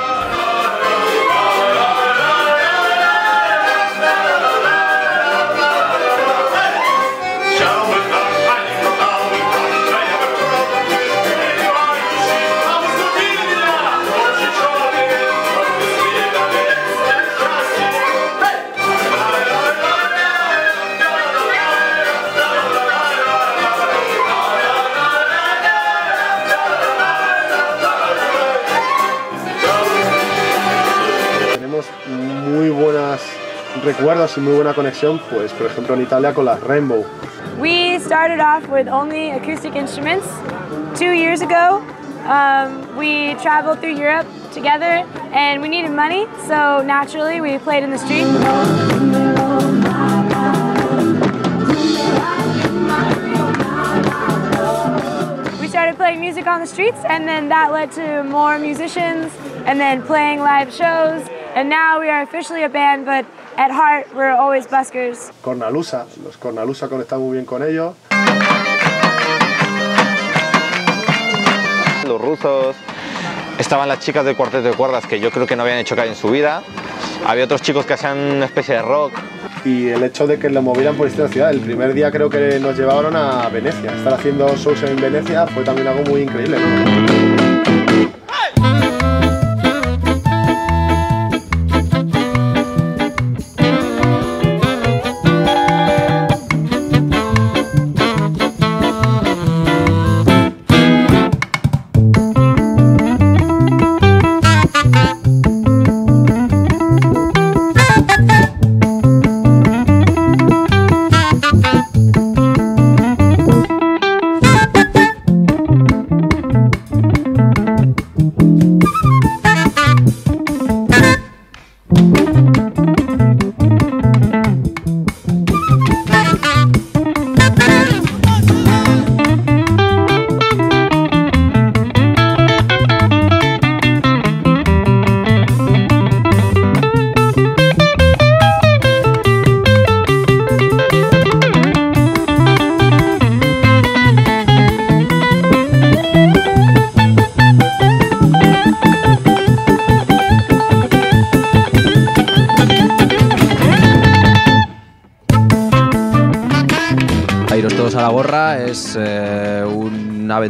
Recuerdos y muy buena conexión, pues por ejemplo en Italia con las Rainbow. We started off with only acoustic instruments two years ago. Um, we traveled through Europe together and we needed money, so naturally we played in the street. We started playing music on the streets and then that led to more musicians and then playing live shows. And now we are officially a band, but at heart we're always buskers. Cornalusa, los Cornalusa conectamos muy bien con ellos. Los rusos, estaban las chicas del cuarteto de cuerdas que yo creo que no habían hecho calle en su vida. Había otros chicos que hacían una especie de rock. Y el hecho de que lo movieran por distintas ciudades. El primer día creo que nos llevaron a Venecia. Estar haciendo shows en Venecia fue también algo muy increíble. ¿no?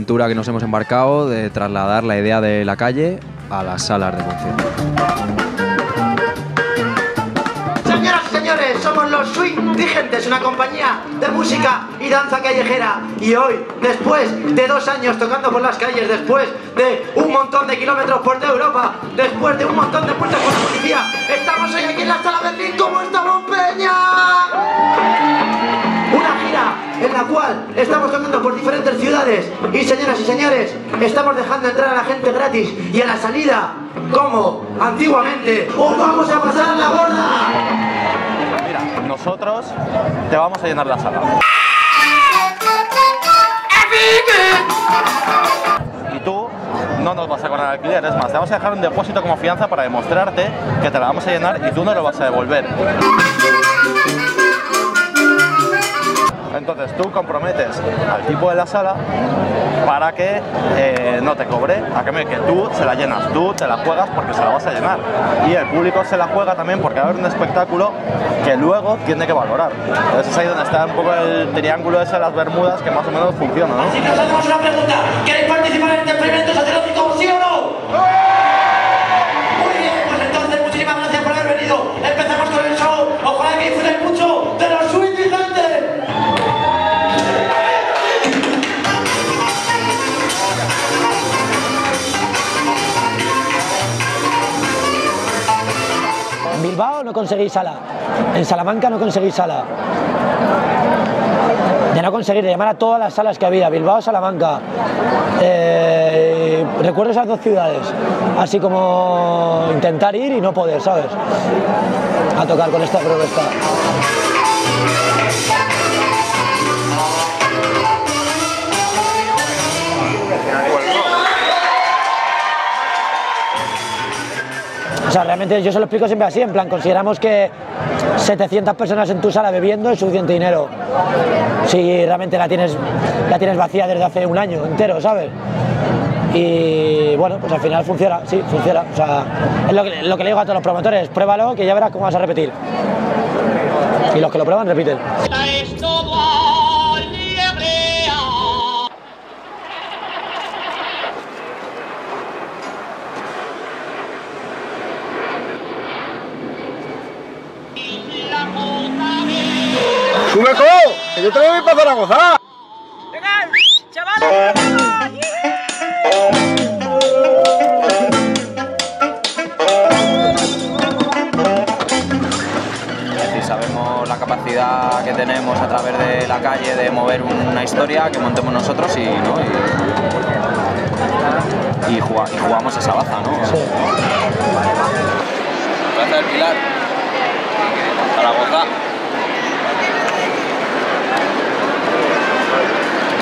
Aventura que nos hemos embarcado de trasladar la idea de la calle a las salas de concierto. Señoras y señores, somos los Swing Digentes, una compañía de música y danza callejera. Y hoy, después de dos años tocando por las calles, después de un montón de kilómetros por toda Europa, después de un montón de puertas con la policía, estamos hoy aquí en la sala Berlín. ¿Cómo estamos, Peña? Una gira en la cual estamos tocando por diferentes Y señoras y señores, estamos dejando entrar a la gente gratis. Y a la salida, como antiguamente, os vamos a pasar la gorda. Mira, nosotros te vamos a llenar la sala. Y tú no nos vas a cobrar alquiler, es más, te vamos a dejar un depósito como fianza para demostrarte que te la vamos a llenar y tú no lo vas a devolver. Entonces tú comprometes al tipo de la sala para que eh, no te cobre, a cambio que tú se la llenas, tú te la juegas porque se la vas a llenar. Y el público se la juega también porque va a haber un espectáculo que luego tiene que valorar. Entonces es ahí donde está un poco el triángulo ese de las Bermudas que más o menos funciona, ¿no? Así que os hacemos una pregunta. ¿Queréis participar en este experimento Bilbao no conseguís sala, en Salamanca no conseguís sala. De no conseguir, de llamar a todas las salas que había, Bilbao, Salamanca. Eh, recuerdo esas dos ciudades, así como intentar ir y no poder, ¿sabes? A tocar con esta propuesta. Sea, realmente yo se lo explico siempre así, en plan, consideramos que 700 personas en tu sala bebiendo es suficiente dinero. Si realmente la tienes, la tienes vacía desde hace un año entero, ¿sabes? Y bueno, pues al final funciona, sí, funciona. O sea, es lo que, lo que le digo a todos los promotores, pruébalo que ya verás cómo vas a repetir. Y los que lo prueban repiten. ¡Súbete! ¡Que yo también voy a pasar a gozar! Es decir, sabemos la capacidad que tenemos a través de la calle de mover una historia que montemos nosotros y, ¿no? y, y juga- y jugamos esa baza, ¿no? Plaza del Pilar, Zaragoza.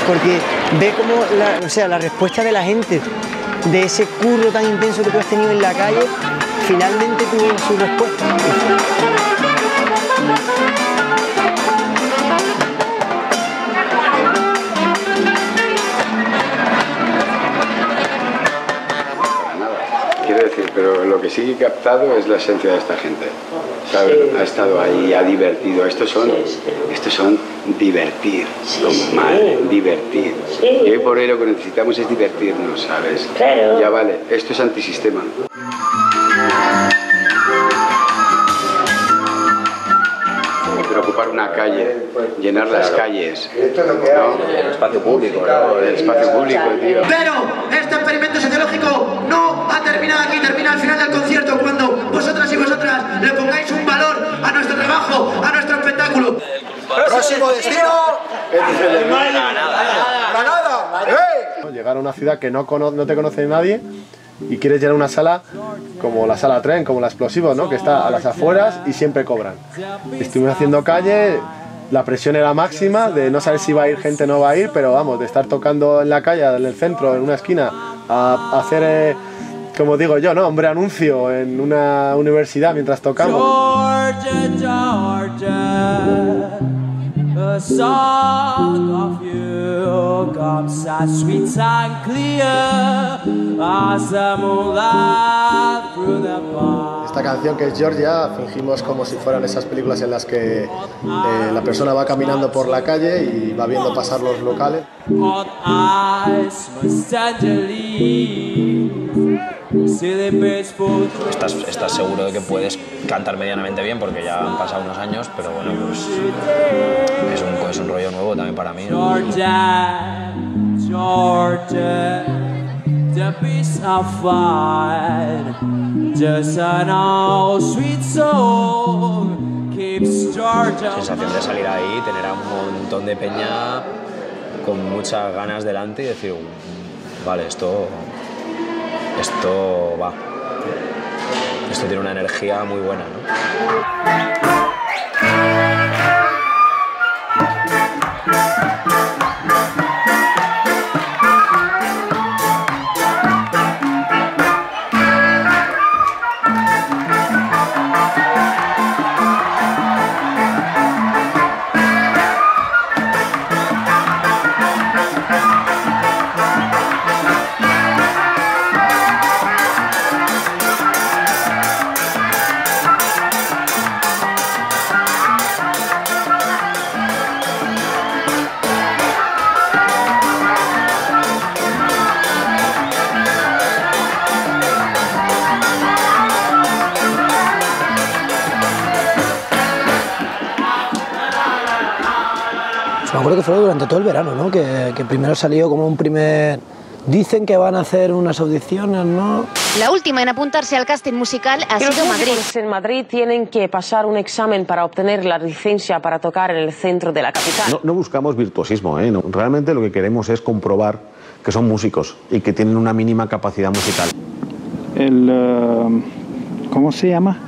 Porque ve como la, o sea, la respuesta de la gente de ese curro tan intenso que tú has tenido en la calle, finalmente tuvo su respuesta. Lo que sí que he captado es la esencia de esta gente. ¿sabes? Ha estado ahí, ha divertido. Estos son, estos son divertir, como madre, divertir. Y hoy por hoy lo que necesitamos es divertirnos, ¿sabes? Claro. Ya vale, esto es antisistema. Ocupar una calle, llenar las calles, ¿no? El espacio público, ¿no? El espacio público, tío. Pero este experimento sociológico no ha terminado aquí, termina al final del concierto cuando vosotras y vosotras le pongáis un valor a nuestro trabajo, a nuestro espectáculo. Próximo destino. Granada. ¡Eh! Llegar a una ciudad que no, no te conoce nadie y quieres llenar una sala como la sala tren, como la explosivo, ¿no? que está a las afueras y siempre cobran. Estuvimos haciendo calle, la presión era máxima de no saber si va a ir gente o no va a ir, pero vamos, de estar tocando en la calle, en el centro, en una esquina, a, a hacer, eh, como digo yo, ¿no? hombre anuncio en una universidad mientras tocamos. Georgia, as. Esta canción que es Georgia, fingimos como si fueran esas películas en las que eh, la persona va caminando por la calle y va viendo pasar los locales. Estás, estás seguro de que puedes cantar medianamente bien porque ya han pasado unos años, pero bueno, pues es un, es un rollo nuevo también para mí. ¿no? Georgia, Georgia, the peace of fire, sensación de salir ahí, tener a un montón de peña con muchas ganas delante y decir, "Mm, vale, esto, esto va. Esto tiene una energía muy buena, ¿no? Acuerdo que fue durante todo el verano, ¿no? Que, que primero salió como un primer... Dicen que van a hacer unas audiciones, ¿no? La última en apuntarse al casting musical ha los sido Madrid. músicos en Madrid tienen que pasar un examen para obtener la licencia para tocar en el centro de la capital. No, no buscamos virtuosismo, ¿eh? No. realmente lo que queremos es comprobar que son músicos y que tienen una mínima capacidad musical. el eh, ¿cómo se llama?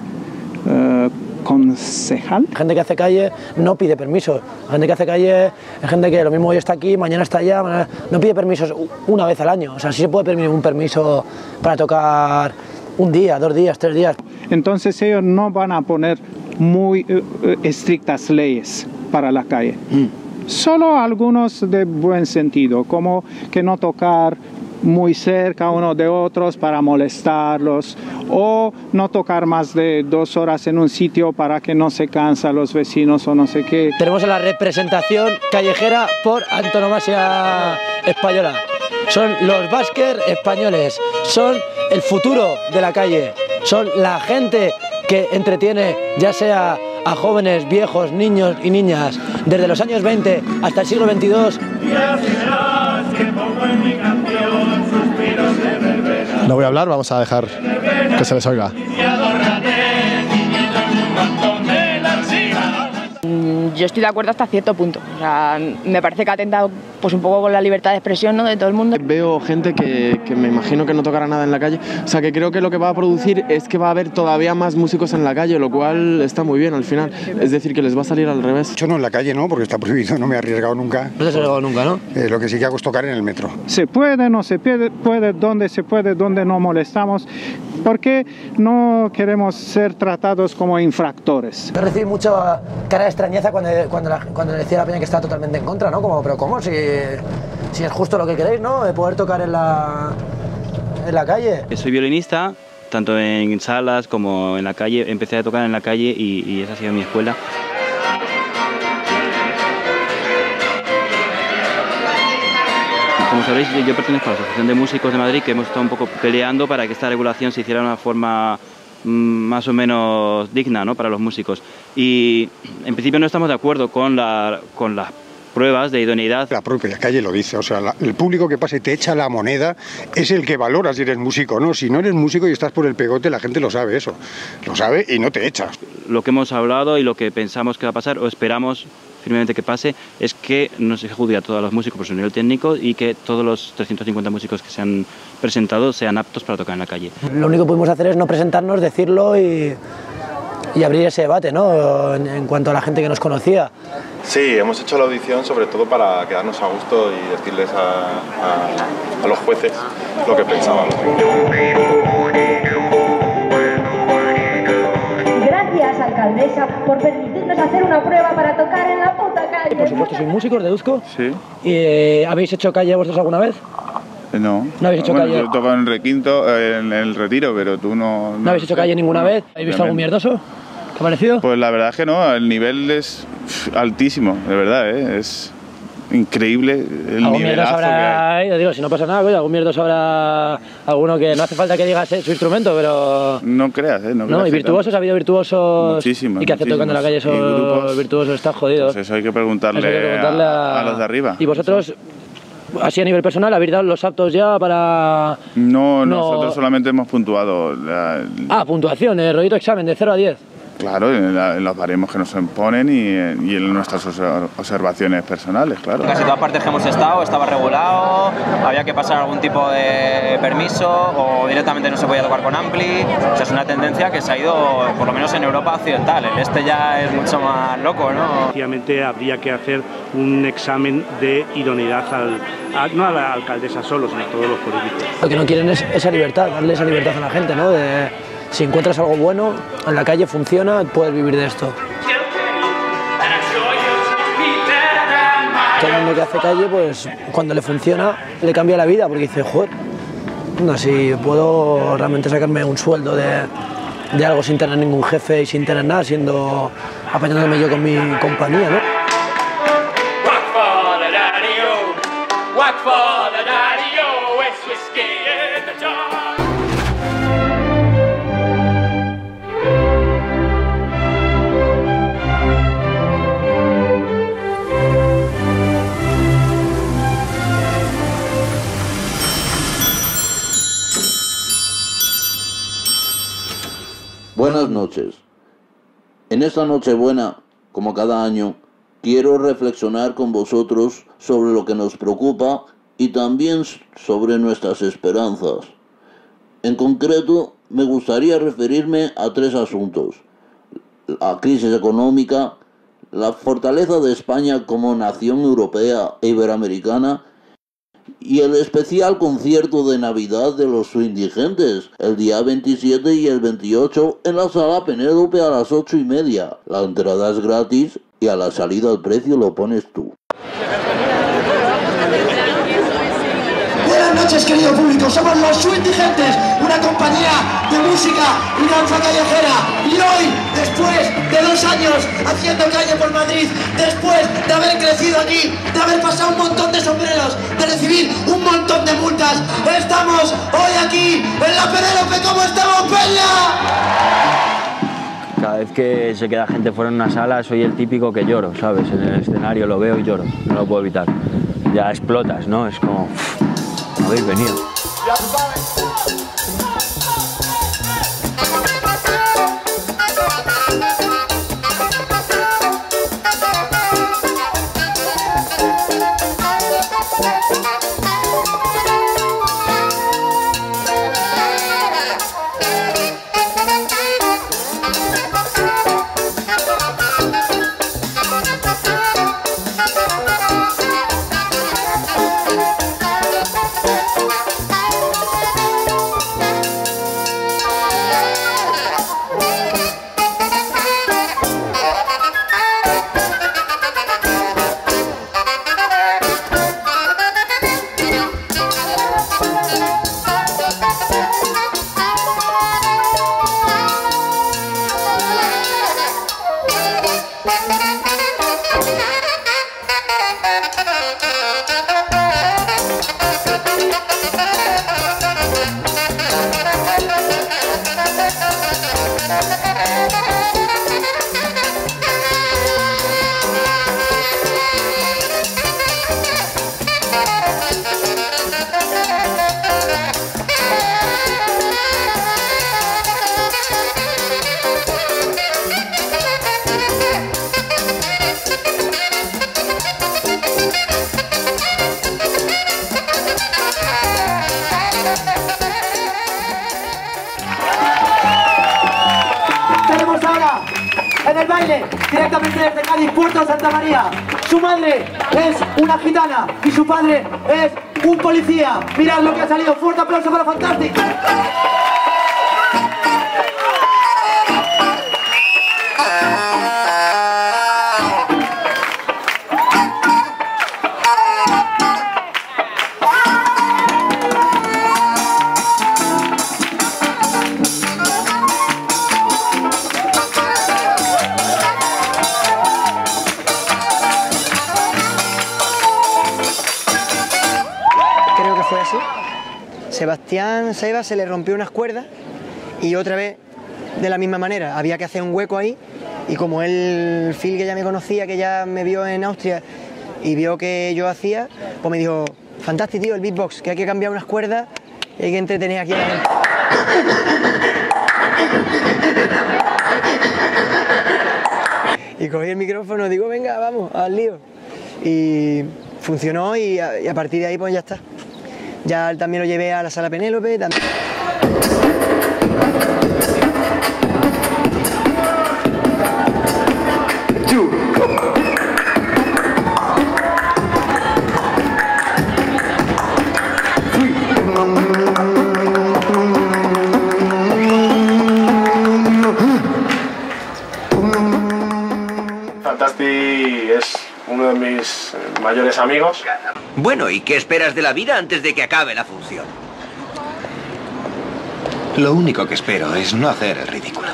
Eh, concejal. Gente que hace calle no pide permiso. La gente que hace calle es gente que lo mismo hoy está aquí, mañana está allá, mañana- no pide permisos una vez al año. O sea, sí se puede pedir un permiso para tocar un día, dos días, tres días. Entonces ellos no van a poner muy eh, eh, estrictas leyes para la calle. Solo algunos de buen sentido, como que no tocar muy cerca uno de otros para molestarlos o no tocar más de dos horas en un sitio para que no se cansa los vecinos o no sé qué. Tenemos a la representación callejera por antonomasia española. Son los basker españoles, son el futuro de la calle, son la gente que entretiene ya sea a jóvenes, viejos, niños y niñas desde los años 20 hasta el siglo XXII. No voy a hablar, vamos a dejar que se les oiga. Mm, Yo estoy de acuerdo hasta cierto punto. O sea, me parece que ha atentado pues un poco con la libertad de expresión ¿no? de todo el mundo. Veo gente que, que me imagino que no tocará nada en la calle. O sea, que creo que lo que va a producir es que va a haber todavía más músicos en la calle, lo cual está muy bien al final. Es decir, que les va a salir al revés. Yo no en la calle, no, porque está prohibido, no me he arriesgado nunca. No te has arriesgado nunca, ¿no? Eh, lo que sí que hago es tocar en el metro. Se puede, no se puede, puede, donde se puede, donde no molestamos, porque no queremos ser tratados como infractores. Recibí mucha cara de extrañeza cuando, cuando, la- cuando le decía a la peña que estaba totalmente en contra, ¿no? Como, pero ¿cómo? Si, si es justo lo que queréis, ¿no? De poder tocar en la, en la calle. Soy violinista, tanto en salas como en la calle. Empecé a tocar en la calle y, y esa ha sido mi escuela. Como sabéis, yo pertenezco a la Asociación de Músicos de Madrid, que hemos estado un poco peleando para que esta regulación se hiciera de una forma mm, más o menos digna ¿no? para los músicos. Y en principio no estamos de acuerdo con, la, con las pruebas de idoneidad. La propia calle lo dice, o sea, la- el público que pasa y te echa la moneda es el que valora si eres músico o no. Si no eres músico y estás por el pegote, la gente lo sabe eso. Lo sabe y no te echa. Lo que hemos hablado y lo que pensamos que va a pasar, o esperamos firmemente que pase, es que no se juzgue a todos los músicos por su nivel técnico y que todos los 350 músicos que se han presentado sean aptos para tocar en la calle. Lo único que pudimos hacer es no presentarnos, decirlo y, y abrir ese debate, ¿no? En, en cuanto a la gente que nos conocía. Sí, hemos hecho la audición sobre todo para quedarnos a gusto y decirles a, a- a los jueces lo que pensábamos. Gracias, alcaldesa, por permitirnos hacer una prueba para tocar en la puta calle. Por supuesto, sois músicos de Duzco. Sí. ¿Y, eh, ¿Habéis hecho calle vosotros alguna vez? Eh, No. ¿No habéis hecho bueno, calle? Yo he tocado en el requinto, eh, en el retiro, pero tú no. ¿No habéis hecho calle ninguna No. vez? ¿Habéis visto algún Obviamente. mierdoso? ¿Qué ha parecido? Pues la verdad es que no, el nivel es altísimo, de verdad, ¿eh? es increíble el nivelazo que hay. habrá, yo digo, si no pasa nada, coño, algún mierdoso habrá alguno que no hace falta que digas eh, su instrumento, pero... No creas, ¿eh? No, y virtuosos, ha habido virtuosos Muchísimos, y que hace tocando en la calle esos grupos- virtuosos, está jodido. Pues eso hay que preguntarle, Eso hay que preguntarle a, a- a los de arriba. Y vosotros, así a nivel personal, habéis dado los aptos ya para... No, No. nosotros solamente hemos puntuado, la- Ah, puntuación, el rollito examen de 0 a 10. Claro, en, la- en los baremos que nos imponen y, en- y en nuestras obser- observaciones personales, claro. Casi todas partes que hemos estado estaba regulado, había que pasar algún tipo de permiso o directamente no se podía tocar con ampli. O sea, es una tendencia que se ha ido, por lo menos en Europa occidental. El este ya es mucho más loco, ¿no? Efectivamente, habría que hacer un examen de idoneidad al, a- no a la alcaldesa solo, sino a todos los políticos. Lo que no quieren es esa libertad, darle esa libertad a la gente, ¿no? De, si encuentras algo bueno, en la calle funciona, puedes vivir de esto. Todo el mundo que hace calle, pues cuando le funciona, le cambia la vida, porque dice, joder, si puedo realmente sacarme un sueldo de, de algo sin tener ningún jefe y sin tener nada, siendo apañándome yo con mi compañía, ¿no? Buenas noches. En esta Nochebuena, como cada año, quiero reflexionar con vosotros sobre lo que nos preocupa y también sobre nuestras esperanzas. En concreto, me gustaría referirme a tres asuntos. La crisis económica, la fortaleza de España como nación europea e iberoamericana y el especial concierto de Navidad de los indigentes, el día 27 y el 28 en la sala Penélope a las 8 y media. La entrada es gratis y a la salida el precio lo pones tú. Buenas noches, querido público. Somos los Indigentes, una compañía de música y danza callejera. Y hoy, después de dos años haciendo calle por Madrid, después de haber crecido allí, de haber pasado un montón de sombreros, de recibir un montón de multas, estamos hoy aquí en la Penélope. ¿Cómo estamos, Peña? Cada vez que se queda gente fuera en una sala, soy el típico que lloro, ¿sabes? En el escenario lo veo y lloro, no lo puedo evitar. Ya explotas, ¿no? Es como, "Uf, habéis venido. Tenemos Puerto Santa María. Su madre es una gitana y su padre es un policía. Mirad lo que ha salido. Fuerte aplauso para Fantastic. Se le rompió unas cuerdas y otra vez de la misma manera. Había que hacer un hueco ahí y como él, Phil, que ya me conocía, que ya me vio en Austria y vio que yo hacía, pues me dijo, fantástico, el beatbox, que hay que cambiar unas cuerdas y hay que entretener aquí a. Y cogí el micrófono, digo, venga, vamos, al lío. Y funcionó y a, y a partir de ahí pues ya está. Ya también lo llevé a la sala Penélope. tam- amigos. Bueno, ¿y qué esperas de la vida antes de que acabe la función? Lo único que espero es no hacer el ridículo.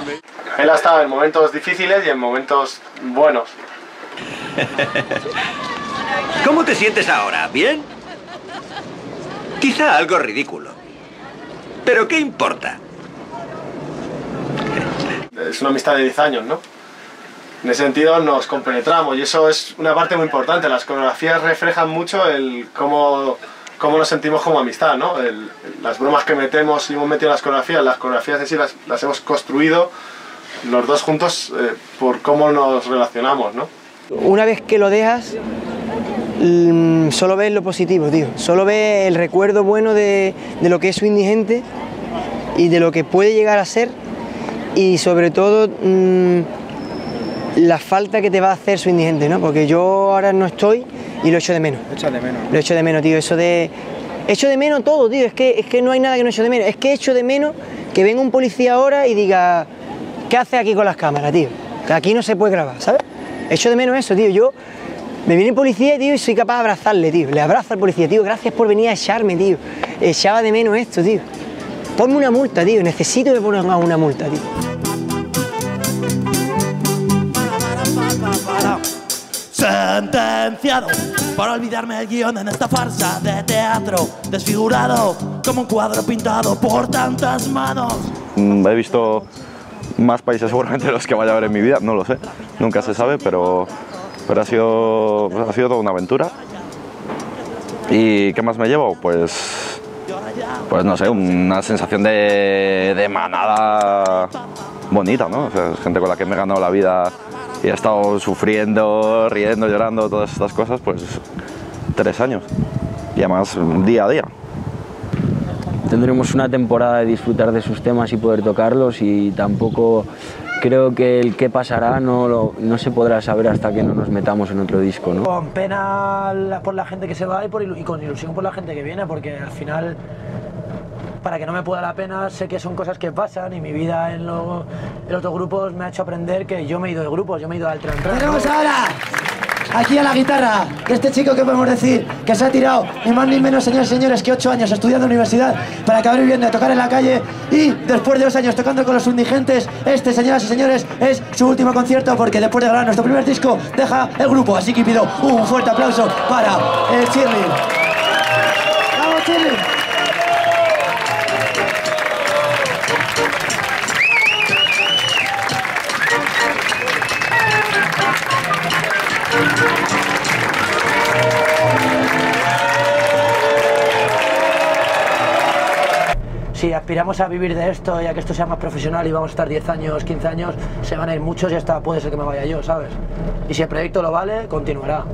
Él ha estado en momentos difíciles y en momentos buenos. ¿Cómo te sientes ahora? ¿Bien? Quizá algo ridículo. Pero ¿qué importa? Es una amistad de 10 años, ¿no? En ese sentido nos compenetramos y eso es una parte muy importante. Las coreografías reflejan mucho el cómo, cómo nos sentimos como amistad, ¿no? Las bromas que metemos y hemos metido en las coreografías, las coreografías en sí las, las hemos construido los dos juntos eh, por cómo nos relacionamos, ¿no? Una vez que lo dejas, mm, solo ves lo positivo, tío. Solo ves el recuerdo bueno de, de lo que es su indigente y de lo que puede llegar a ser y sobre todo mm, la falta que te va a hacer su indigente, ¿no? Porque yo ahora no estoy y lo echo de menos. Echa de menos. Lo echo de menos, tío. Eso de Echo de menos todo, tío. Es que, es que no hay nada que no echo de menos. Es que echo de menos que venga un policía ahora y diga, ¿qué hace aquí con las cámaras, tío? Que aquí no se puede grabar, ¿sabes? Echo de menos eso, tío. Yo me viene el policía, tío, y soy capaz de abrazarle, tío. Le abrazo al policía, tío. Gracias por venir a echarme, tío. Echaba de menos esto, tío. Ponme una multa, tío. Necesito que pongan una multa, tío. Sentenciado por olvidarme el guion en esta farsa de teatro, desfigurado como un cuadro pintado por tantas manos. Mm, He visto más países seguramente los que vaya a ver en mi vida, no lo sé, nunca se sabe, pero, pero ha, sido, ha sido toda una aventura. ¿Y qué más me llevo? Pues, pues no sé, una sensación de, de manada bonita, ¿no? O sea, es gente con la que me he ganado la vida y he estado sufriendo, riendo, llorando, todas estas cosas, pues tres años. Y además día a día. tendremos una temporada de disfrutar de sus temas y poder tocarlos y tampoco creo que el qué pasará no, lo- no se podrá saber hasta que no nos metamos en otro disco. ¿no? Con pena por la gente que se va y, por y con ilusión por la gente que viene, porque al final, para que no me pueda la pena, sé que son cosas que pasan y mi vida en, lo- en otros grupos me ha hecho aprender que yo me he ido de grupos, yo me he ido al tran. Tenemos ahora aquí a la guitarra de este chico que podemos decir que se ha tirado ni más ni menos, señores y señores, que ocho años estudiando universidad para acabar viviendo de tocar en la calle y después de dos años tocando con los indigentes, este, señoras y señores, es su último concierto porque después de grabar nuestro primer disco deja el grupo. Así que pido un fuerte aplauso para el Shirley. Si aspiramos a vivir de esto y a que esto sea más profesional y vamos a estar 10 años, 15 años, se van a ir muchos y hasta puede ser que me vaya yo, ¿sabes? Y si el proyecto lo vale, continuará.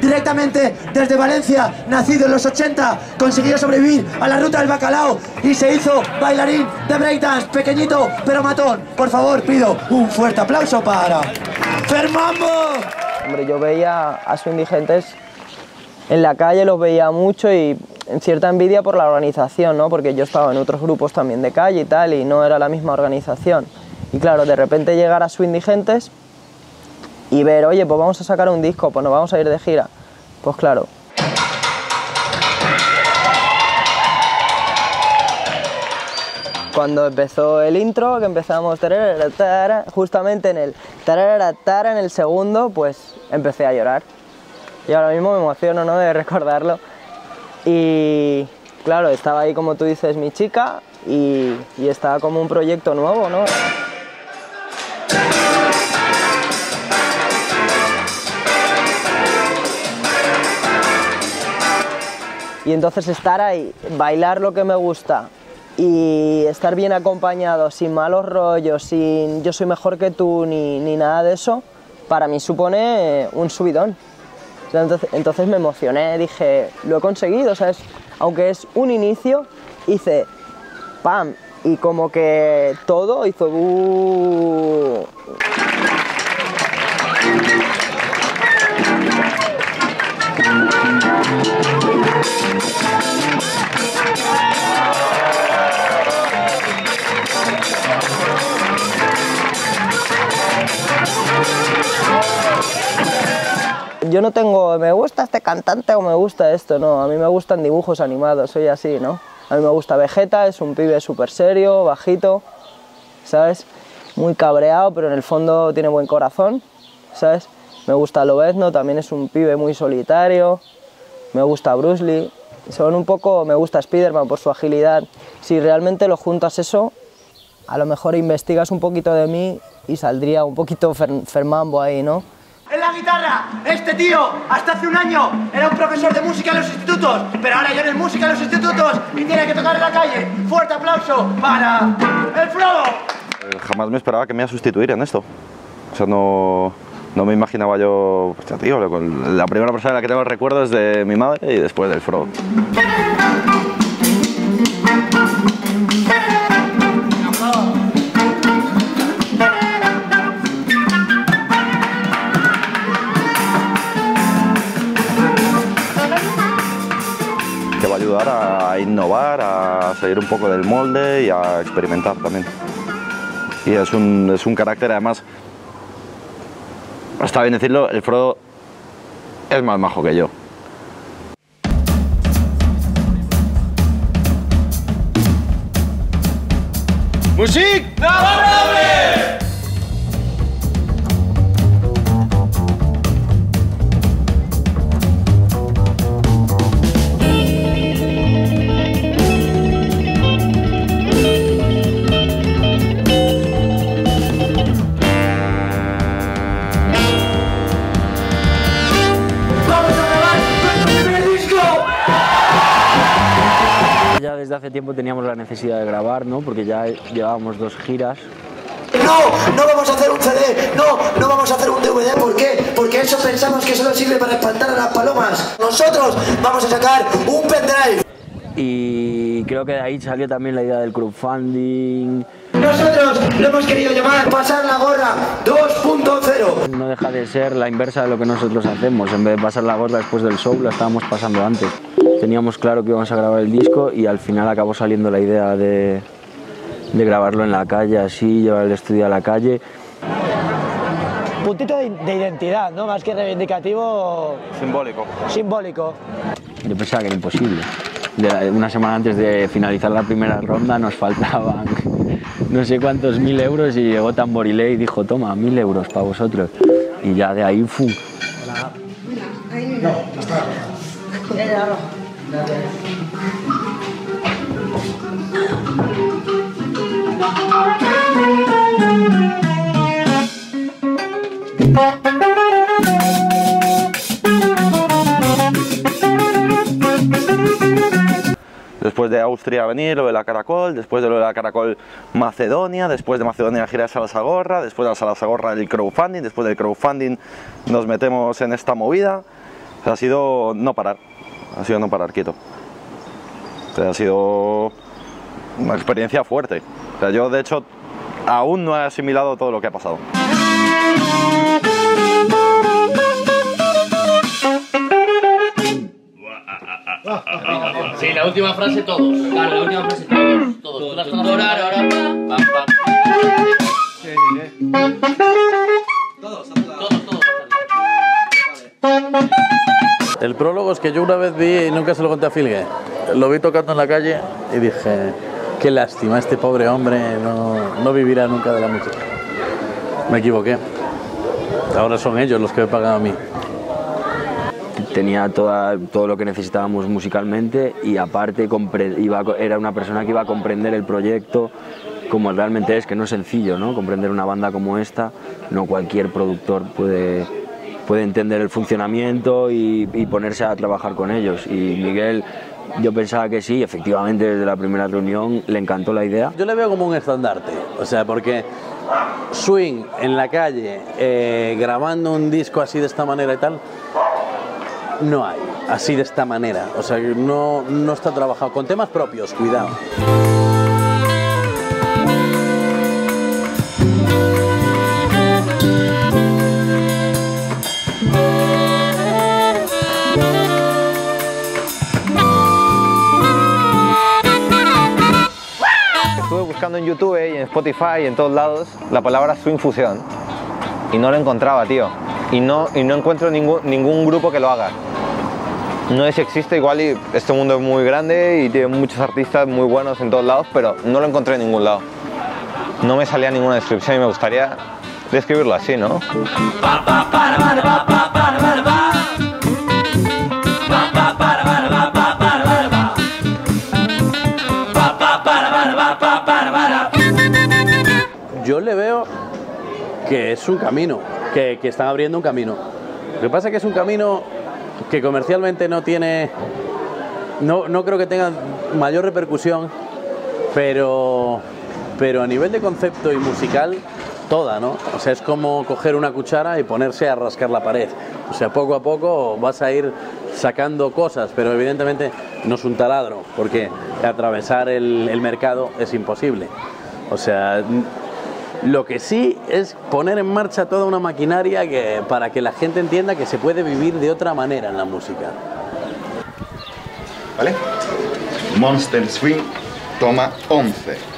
Directamente desde Valencia, nacido en los 80, consiguió sobrevivir a la ruta del bacalao y se hizo bailarín de breakdance, pequeñito pero matón. Por favor, pido un fuerte aplauso para Fermambo. Hombre, yo veía a sus indigentes en la calle, los veía mucho y cierta envidia por la organización, ¿no? Porque yo estaba en otros grupos también de calle y tal, y no era la misma organización. Y claro, de repente llegar a sus indigentes y ver, oye, pues vamos a sacar un disco, pues nos vamos a ir de gira. Pues claro, cuando empezó el intro, que empezamos tararara, tara, justamente en el tararara, tara, en el segundo, pues empecé a llorar. Y ahora mismo me emociono, ¿no? De recordarlo. Y claro, estaba ahí, como tú dices, mi chica y, estaba como un proyecto nuevo, ¿no? Y entonces estar ahí, bailar lo que me gusta y estar bien acompañado, sin malos rollos, sin yo soy mejor que tú ni, ni nada de eso, para mí supone un subidón. Entonces me emocioné, dije, lo he conseguido, ¿sabes? Aunque es un inicio, hice ¡pam! Y como que todo hizo... "Uh". Yo no tengo, me gusta este cantante o me gusta esto, no, a mí me gustan dibujos animados, soy así, ¿no? A mí me gusta Vegeta, es un pibe súper serio, bajito, ¿sabes? Muy cabreado, pero en el fondo tiene buen corazón, ¿sabes? Me gusta Lobezno, también es un pibe muy solitario, me gusta Bruce Lee, son un poco, me gusta Spiderman por su agilidad. Si realmente lo juntas eso, a lo mejor investigas un poquito de mí y saldría un poquito Fer- Fermambo ahí, ¿no? En la guitarra, este tío, hasta hace un año, era un profesor de música en los institutos, pero ahora ya no es música en los institutos y tiene que tocar en la calle. Fuerte aplauso para el Flow. Eh, Jamás me esperaba que me iba a sustituir en esto. O sea, no, no me imaginaba yo, digo, con- la primera persona de la que tengo el recuerdo es de mi madre y después del Frodo. Va a ayudar a salir un poco del molde y a experimentar también. Y es un, es un carácter además, está bien decirlo, el Frodo es más majo que yo. ¡Musik! ¡Vamos hace tiempo teníamos la necesidad de grabar, ¿no? Porque ya llevábamos dos giras. No, no vamos a hacer un CD, no, no vamos a hacer un DVD, ¿por qué? Porque eso pensamos que solo sirve para espantar a las palomas. Nosotros vamos a sacar un pendrive. Y creo que de ahí salió también la idea del crowdfunding. Nosotros lo hemos querido llamar Pasar la Gorra 2.0. No deja de ser la inversa de lo que nosotros hacemos. En vez de pasar la gorra después del show, la estábamos pasando antes. Teníamos claro que íbamos a grabar el disco y al final acabó saliendo la idea de, de grabarlo en la calle, así, llevar el estudio a la calle. Puntito de, de identidad, ¿no? Más que reivindicativo, Simbólico. simbólico. Yo pensaba que era imposible. De la- una semana antes de finalizar la primera ronda nos faltaban no sé cuántos mil euros y llegó Tamborilé y dijo, toma, mil euros para vosotros. Y ya de ahí, ¡fu! Después de Austria venir, lo de la Caracol, después de lo de la Caracol Macedonia, después de Macedonia gira a Salasagorra, después de la Salasagorra el crowdfunding, después del crowdfunding nos metemos en esta movida. Ha sido no parar, ha sido no parar quieto. Ha sido una experiencia fuerte. Yo de hecho aún no he asimilado todo lo que ha pasado. Sí, la última frase todos. Claro, la última frase todos. Todos. Todos, todos, todos. El prólogo es que yo una vez vi, y nunca se lo conté a Filgue, lo vi tocando en la calle y dije, qué lástima, este pobre hombre no, no vivirá nunca de la música. Me equivoqué. Ahora son ellos los que me pagan a mí. Tenía toda, todo lo que necesitábamos musicalmente y aparte era una persona que iba a comprender el proyecto como realmente es, que no es sencillo, ¿no? Comprender una banda como esta, no cualquier productor puede, puede entender el funcionamiento y, y ponerse a trabajar con ellos. Y Miguel, yo pensaba que sí, efectivamente desde la primera reunión le encantó la idea. Yo le veo como un estandarte, o sea, porque swing en la calle, eh, grabando un disco así de esta manera y tal, no hay, así de esta manera. O sea, no, no está trabajado con temas propios, cuidado. Estuve buscando en YouTube y en Spotify y en todos lados la palabra swing fusión y no lo encontraba, tío. Y no, y no encuentro ningún, ningún grupo que lo haga. No sé si existe igual y este mundo es muy grande y tiene muchos artistas muy buenos en todos lados, pero no lo encontré en ningún lado. No me salía ninguna descripción y me gustaría describirlo así, ¿no? Yo le veo que es un camino, que, que están abriendo un camino. Lo que pasa es que es un camino que comercialmente no tiene, no, no creo que tenga mayor repercusión, pero, pero a nivel de concepto y musical, toda, ¿no? O sea, es como coger una cuchara y ponerse a rascar la pared. O sea, poco a poco vas a ir sacando cosas, pero evidentemente no es un taladro, porque atravesar el, el mercado es imposible. O sea, lo que sí es poner en marcha toda una maquinaria que, para que la gente entienda que se puede vivir de otra manera en la música. ¿Vale? Monster Swing Toma 11.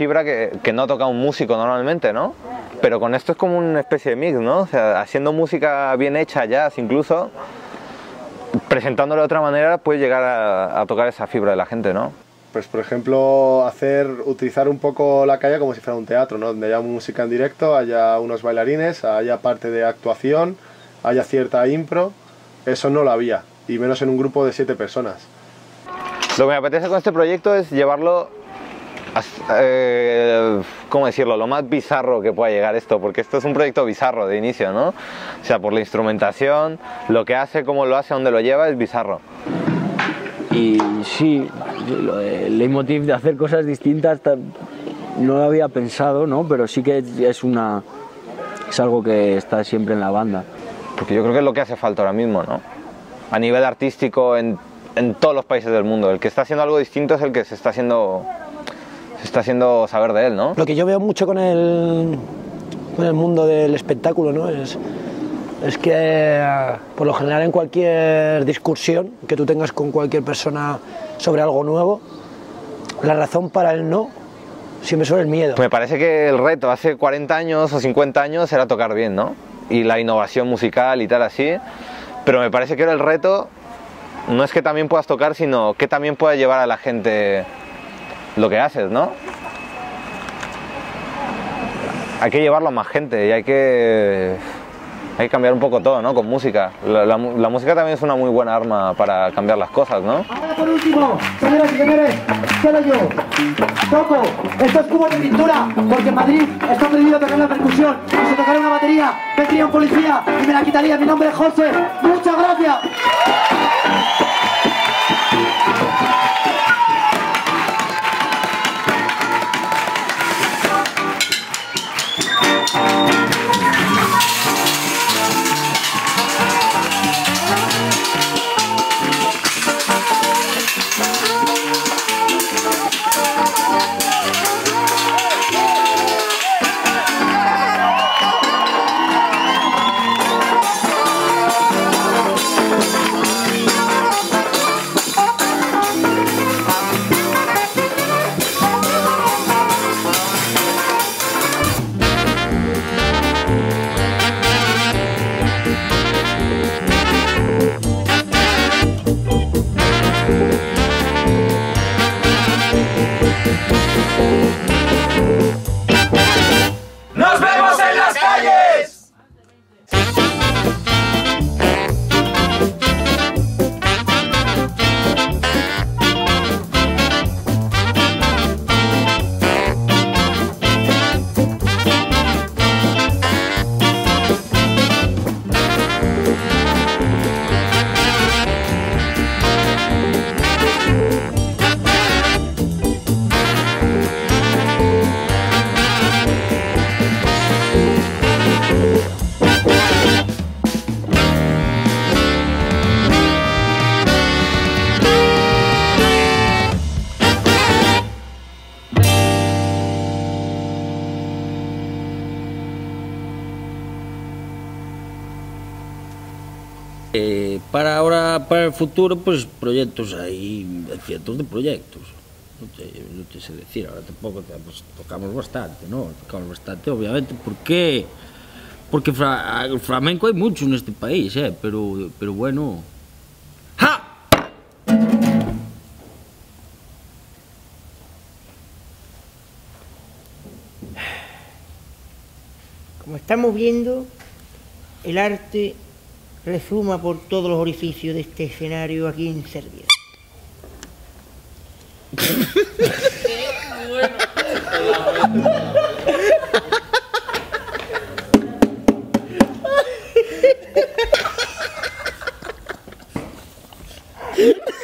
Fibra que, que no toca un músico normalmente, ¿no? Pero con esto es como una especie de mix, ¿no? O sea, haciendo música bien hecha, jazz incluso, presentándolo de otra manera, puedes llegar a, a tocar esa fibra de la gente, ¿no? Pues por ejemplo, hacer, utilizar un poco la calle como si fuera un teatro, ¿no? Donde haya música en directo, haya unos bailarines, haya parte de actuación, haya cierta impro. Eso no lo había, y menos en un grupo de siete personas. Lo que me apetece con este proyecto es llevarlo, eh, ¿cómo decirlo?, lo más bizarro que pueda llegar esto, porque esto es un proyecto bizarro de inicio, ¿no? O sea, por la instrumentación, lo que hace, cómo lo hace, dónde lo lleva, es bizarro. Y sí, lo del leitmotiv de hacer cosas distintas ta- no lo había pensado, ¿no? Pero sí que es una es algo que está siempre en la banda. Porque yo creo que es lo que hace falta ahora mismo, ¿no? A nivel artístico en, en todos los países del mundo. El que está haciendo algo distinto es el que se está haciendo, se está haciendo saber de él, ¿no? Lo que yo veo mucho con el, con el mundo del espectáculo ¿no? es, es que por lo general en cualquier discusión que tú tengas con cualquier persona sobre algo nuevo, la razón para el no siempre suele el miedo. Me parece que el reto hace 40 años o 50 años era tocar bien, ¿no? Y la innovación musical y tal así. Pero me parece que ahora el reto no es que también puedas tocar, sino que también puedas llevar a la gente lo que haces, ¿no? Hay que llevarlo a más gente y hay que, hay que cambiar un poco todo, ¿no? Con música. La, música también es una muy buena arma para cambiar las cosas, ¿no? Ahora por último, señoras y señores, quedo yo. Toco estos cubos de pintura porque en Madrid está prohibido tocar la percusión. Y si tocara una batería, vendría un policía y me la quitaría. Mi nombre es José. Muchas gracias. Futuro, pues proyectos hay cientos de proyectos. No te, sé decir, ahora tampoco pues, tocamos bastante, ¿no? Tocamos bastante, obviamente. Porque el flamenco hay mucho en este país, ¿eh? Pero, pero bueno, Como estamos viendo, el arte resuma por todos los orificios de este escenario aquí en Serbia.